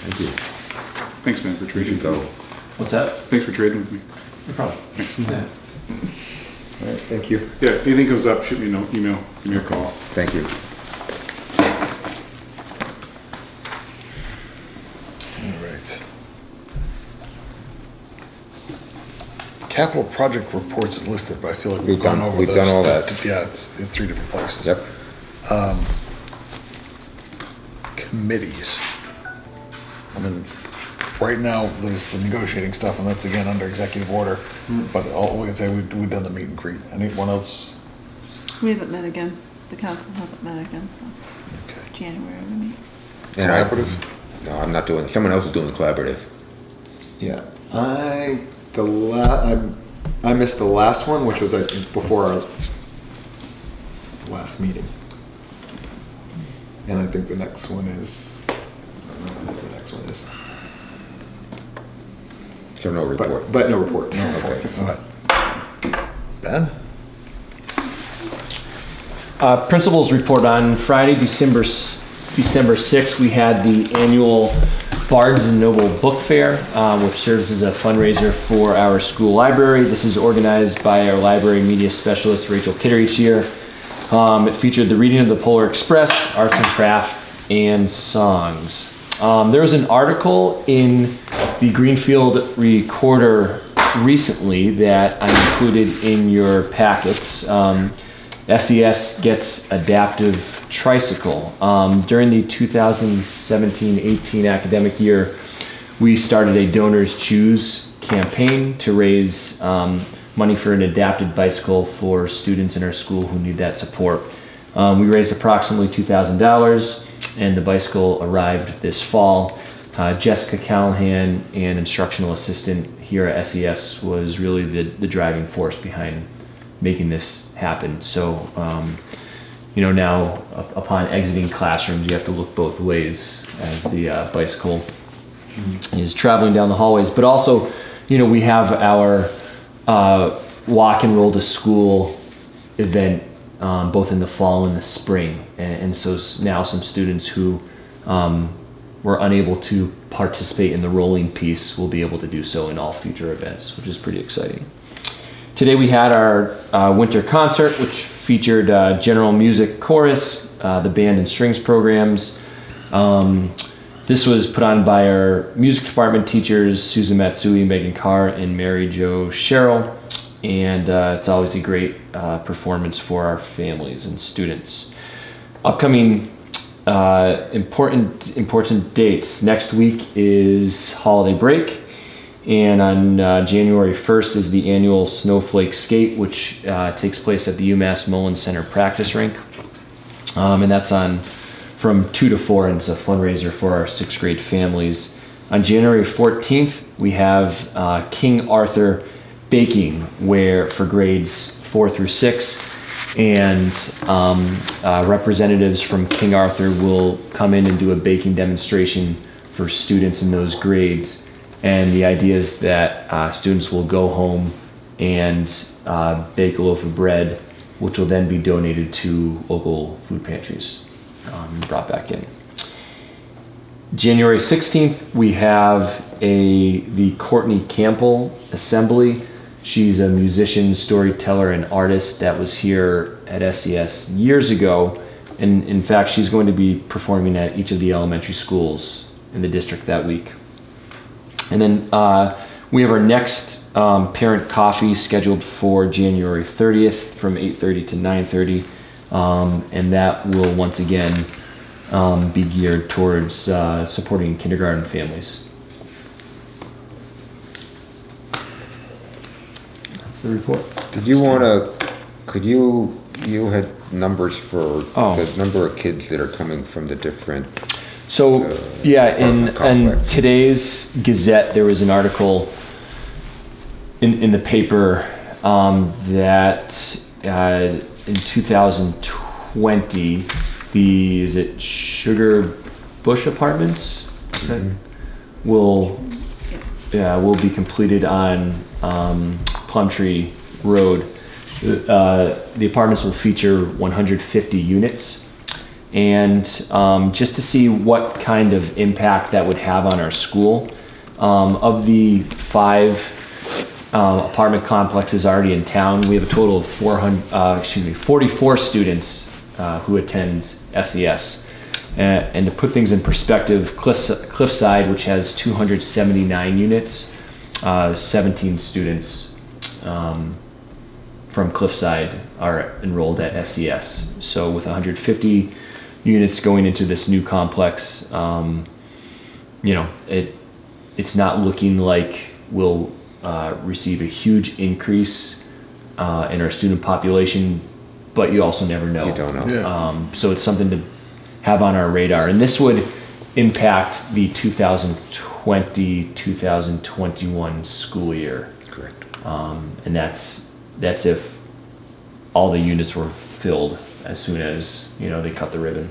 Thank you. Thanks, man, for trading. should go. What's that? Thanks for trading with me. No problem. Yeah. All right, thank you. Yeah, if anything comes up, shoot me a note, email, give me a call. Thank you. All right. Capital project reports is listed, but I feel like we've We've gone done- over we've those. done all that. Yeah, it's in three different places. Yep. Um, committees. I mean, right now, there's the negotiating stuff, and that's again under executive order. Hmm. But all we can say, we've, we've done the meet and greet. Anyone else? We haven't met again. The council hasn't met again, so Okay. January we meet. And I- Collaborative? No, I'm not doing, someone else is doing the collaborative. Yeah, I, the la, I, I missed the last one, which was, I think, before our last meeting. And I think the next one is, I don't know what the next one is. So no report. But, but no report, no Okay. report. Ben? Uh, Principals report on Friday, December, s- December 6th, we had the annual Barnes and Noble Book Fair, um, which serves as a fundraiser for our school library. This is organized by our library media specialist, Rachel Kidder, each year. Um, it featured the reading of the Polar Express, arts and craft, and songs. Um, there was an article in the Greenfield Recorder recently that I included in your packets. Um, SES gets adaptive tricycle. Um, during the 2017-18 academic year, we started a donors choose campaign to raise um, money for an adapted bicycle for students in our school who need that support. Um, we raised approximately $2,000 and the bicycle arrived this fall. Uh, Jessica Callahan, an instructional assistant here at SES, was really the, the driving force behind making this happen. So, um, you know, now up- upon exiting classrooms, you have to look both ways as the uh, bicycle is traveling down the hallways. But also, you know, we have our uh, walk and roll to school event um, both in the fall and the spring. And, and so now some students who um, were unable to participate in the rolling piece will be able to do so in all future events, which is pretty exciting. Today we had our uh, winter concert, which featured uh, general music chorus, uh, the band and strings programs. Um, this was put on by our music department teachers, Susan Matsui, Megan Carr, and Mary Jo Sherrill. And uh, it's always a great uh, performance for our families and students. Upcoming uh, important important dates. Next week is holiday break, and on uh, January 1st is the annual Snowflake Skate, which uh, takes place at the UMass Mullins Center practice rink, um, and that's on from two to four, and it's a fundraiser for our sixth grade families. On January 14th, we have uh, King Arthur Baking, where for grades four through six and um, uh, representatives from King Arthur will come in and do a baking demonstration for students in those grades. And the idea is that uh, students will go home and uh, bake a loaf of bread, which will then be donated to local food pantries, um, brought back in. January 16th, we have a the Courtney Campbell Assembly. She's a musician, storyteller, and artist that was here at SES years ago. And in fact, she's going to be performing at each of the elementary schools in the district that week. And then uh, we have our next um, parent coffee scheduled for January 30th from 8:30 to 9:30, um, and that will once again um, be geared towards uh, supporting kindergarten families. That's the report. Did you wanna, could you, you had numbers for Oh. the number of kids that are coming from the different, So, uh, yeah, in, today's Gazette, there was an article in, in the paper um, that uh, in 2020, the, is it Sugar Bush Apartments? That Will, yeah, will be completed on um, Plumtree Road. Uh, The apartments will feature 150 units. And um, just to see what kind of impact that would have on our school. Um, of the five uh, apartment complexes already in town, we have a total of 400, uh, excuse me, 44 students uh, who attend SES. Uh, and to put things in perspective, Cliffs- Cliffside, which has 279 units, uh, 17 students um, from Cliffside are enrolled at SES. So with 150 units going into this new complex, um, you know, it it's not looking like we'll uh, receive a huge increase uh, in our student population, but you also never know. you don't know? Yeah. Um, so it's something to have on our radar. And this would impact the 2020-2021 school year. Correct. Um, and that's, that's if all the units were filled as soon as, you know, they cut the ribbon.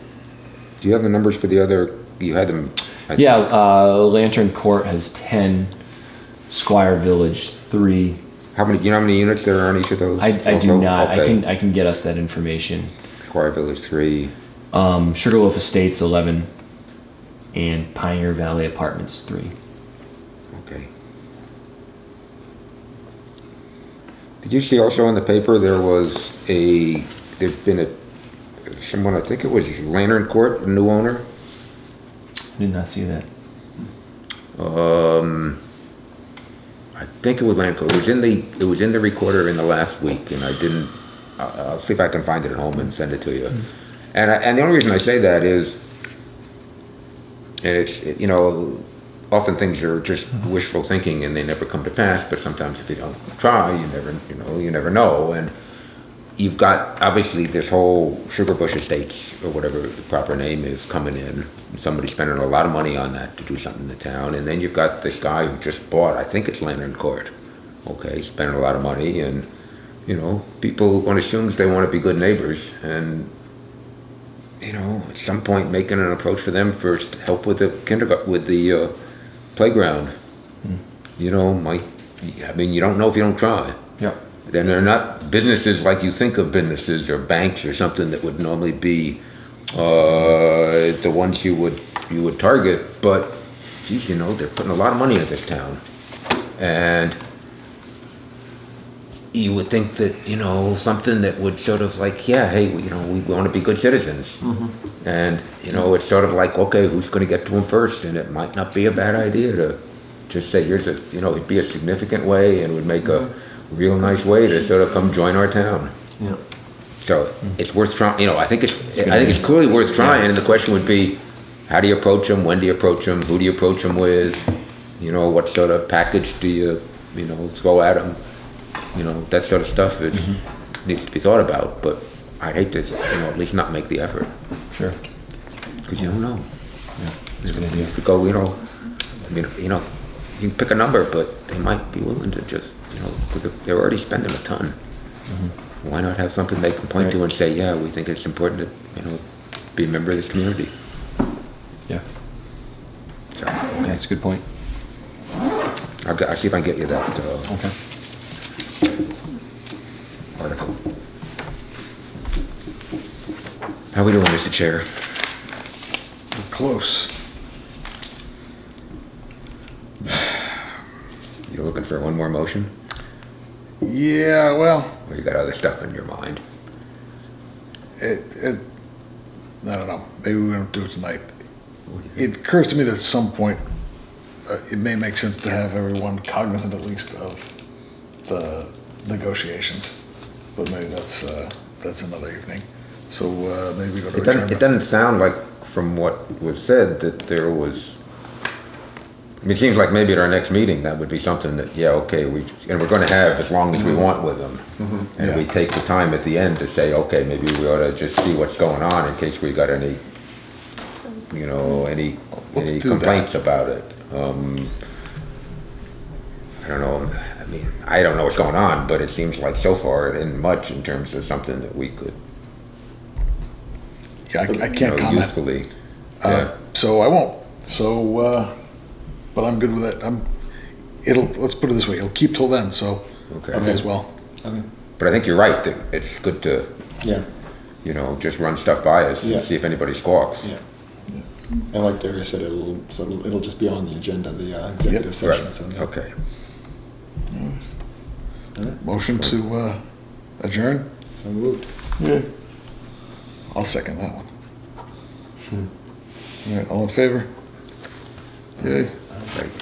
Do you have the numbers for the other, you had them? I- Yeah, uh, Lantern Court has 10, Squire Village, three. How many, you know how many units there are on each of those? I, I do not, I can, I can get us that information. Squire Village three, Um, Sugarloaf Estates, 11, and Pioneer Valley Apartments, three. okay. Did you see also in the paper, there was a, there's been a, someone, I think it was Lantern Court, a new owner? Did not see that. Um, I think it was Lanco. It was in the, it was in the recorder in the last week, and I didn't, I'll, I'll see if I can find it at home and send it to you. And I, and the only reason I say that is, and it's, you know, often things are just wishful thinking and they never come to pass, but sometimes if you don't try, you never, you know, you never know. And you've got, obviously, this whole Sugar Bush Estates, or whatever the proper name is, coming in. Somebody's spending a lot of money on that to do something in the town. And then you've got this guy who just bought, I think it's Lantern Court, okay, spending a lot of money. And, you know, people, one assumes they want to be good neighbors. And, you know, at some point, making an approach for them for help with the kindergarten, with the uh, playground. You know, might, I mean, you don't know if you don't try. Yep. Then they're not businesses like you think of businesses or banks or something that would normally be uh, the ones you would you would target, but geez, you know, they're putting a lot of money into this town. And you would think that, you know, something that would sort of like, yeah, hey, we- you know, we want to be good citizens. And, you know, it's sort of like, okay, who's going to get to them first? And it might not be a bad idea to just say, here's a, you know, it'd be a significant way and would make a real nice way to sort of come join our town. Yeah. So it's worth trying, you know, I think it's, I think it's clearly worth trying, and the question would be, how do you approach them, when do you approach them, who do you approach them with? You know, what sort of package do you, you know, throw at them? You know, that sort of stuff is, mm-hmm. needs to be thought about, but I'd hate to, you know, at least not make the effort, Sure. because you don't know. It's a good idea. You could go, you know, I mean, you know, you can pick a number, but they might be willing to just, you know, because they're already spending a ton. Why not have something they can point to and say, yeah, we think it's important to, you know, be a member of this community? Yeah. So, Okay, that's a good point. I'll, get- I'll see if I can get you that, uh, Okay. article. How are we doing, Mr. Chair? Close. You're looking for one more motion? Yeah, well, Or you got other stuff in your mind? it, it, I don't know, maybe we don't do it tonight. It occurs to me that at some point, uh, it may make sense to have everyone cognizant at least of the negotiations. But maybe that's, uh, that's another evening. So, uh, maybe we go to It doesn't, it doesn't sound like, from what was said, that there was, it seems like maybe at our next meeting, that would be something that, yeah, okay, we, and we're gonna have as long as we want with them. And we take the time at the end to say, okay, maybe we ought to just see what's going on in case we got any, you know, any, Let's any do that. complaints about it. Um, I don't know, I mean, I don't know what's going on, but it seems like so far it isn't much in terms of something that we could, Yeah, I, I you know, can't comment. usefully, Uh, yeah. so I won't. So, uh, but I'm good with it. I'm, it'll, let's put it this way, it'll keep till then, so, Okay. okay as well. Okay. But I think you're right, that it's good to, Yeah, you know, just run stuff by us Yeah. and see if anybody squawks. yeah. yeah. And like Darius said, it'll, so it'll, it'll just be on the agenda, the uh, executive session, Right, so. yeah. okay. Motion to, uh, adjourn? So moved. Yeah. I'll second that one. All right, all in favor? Yay. Thank you.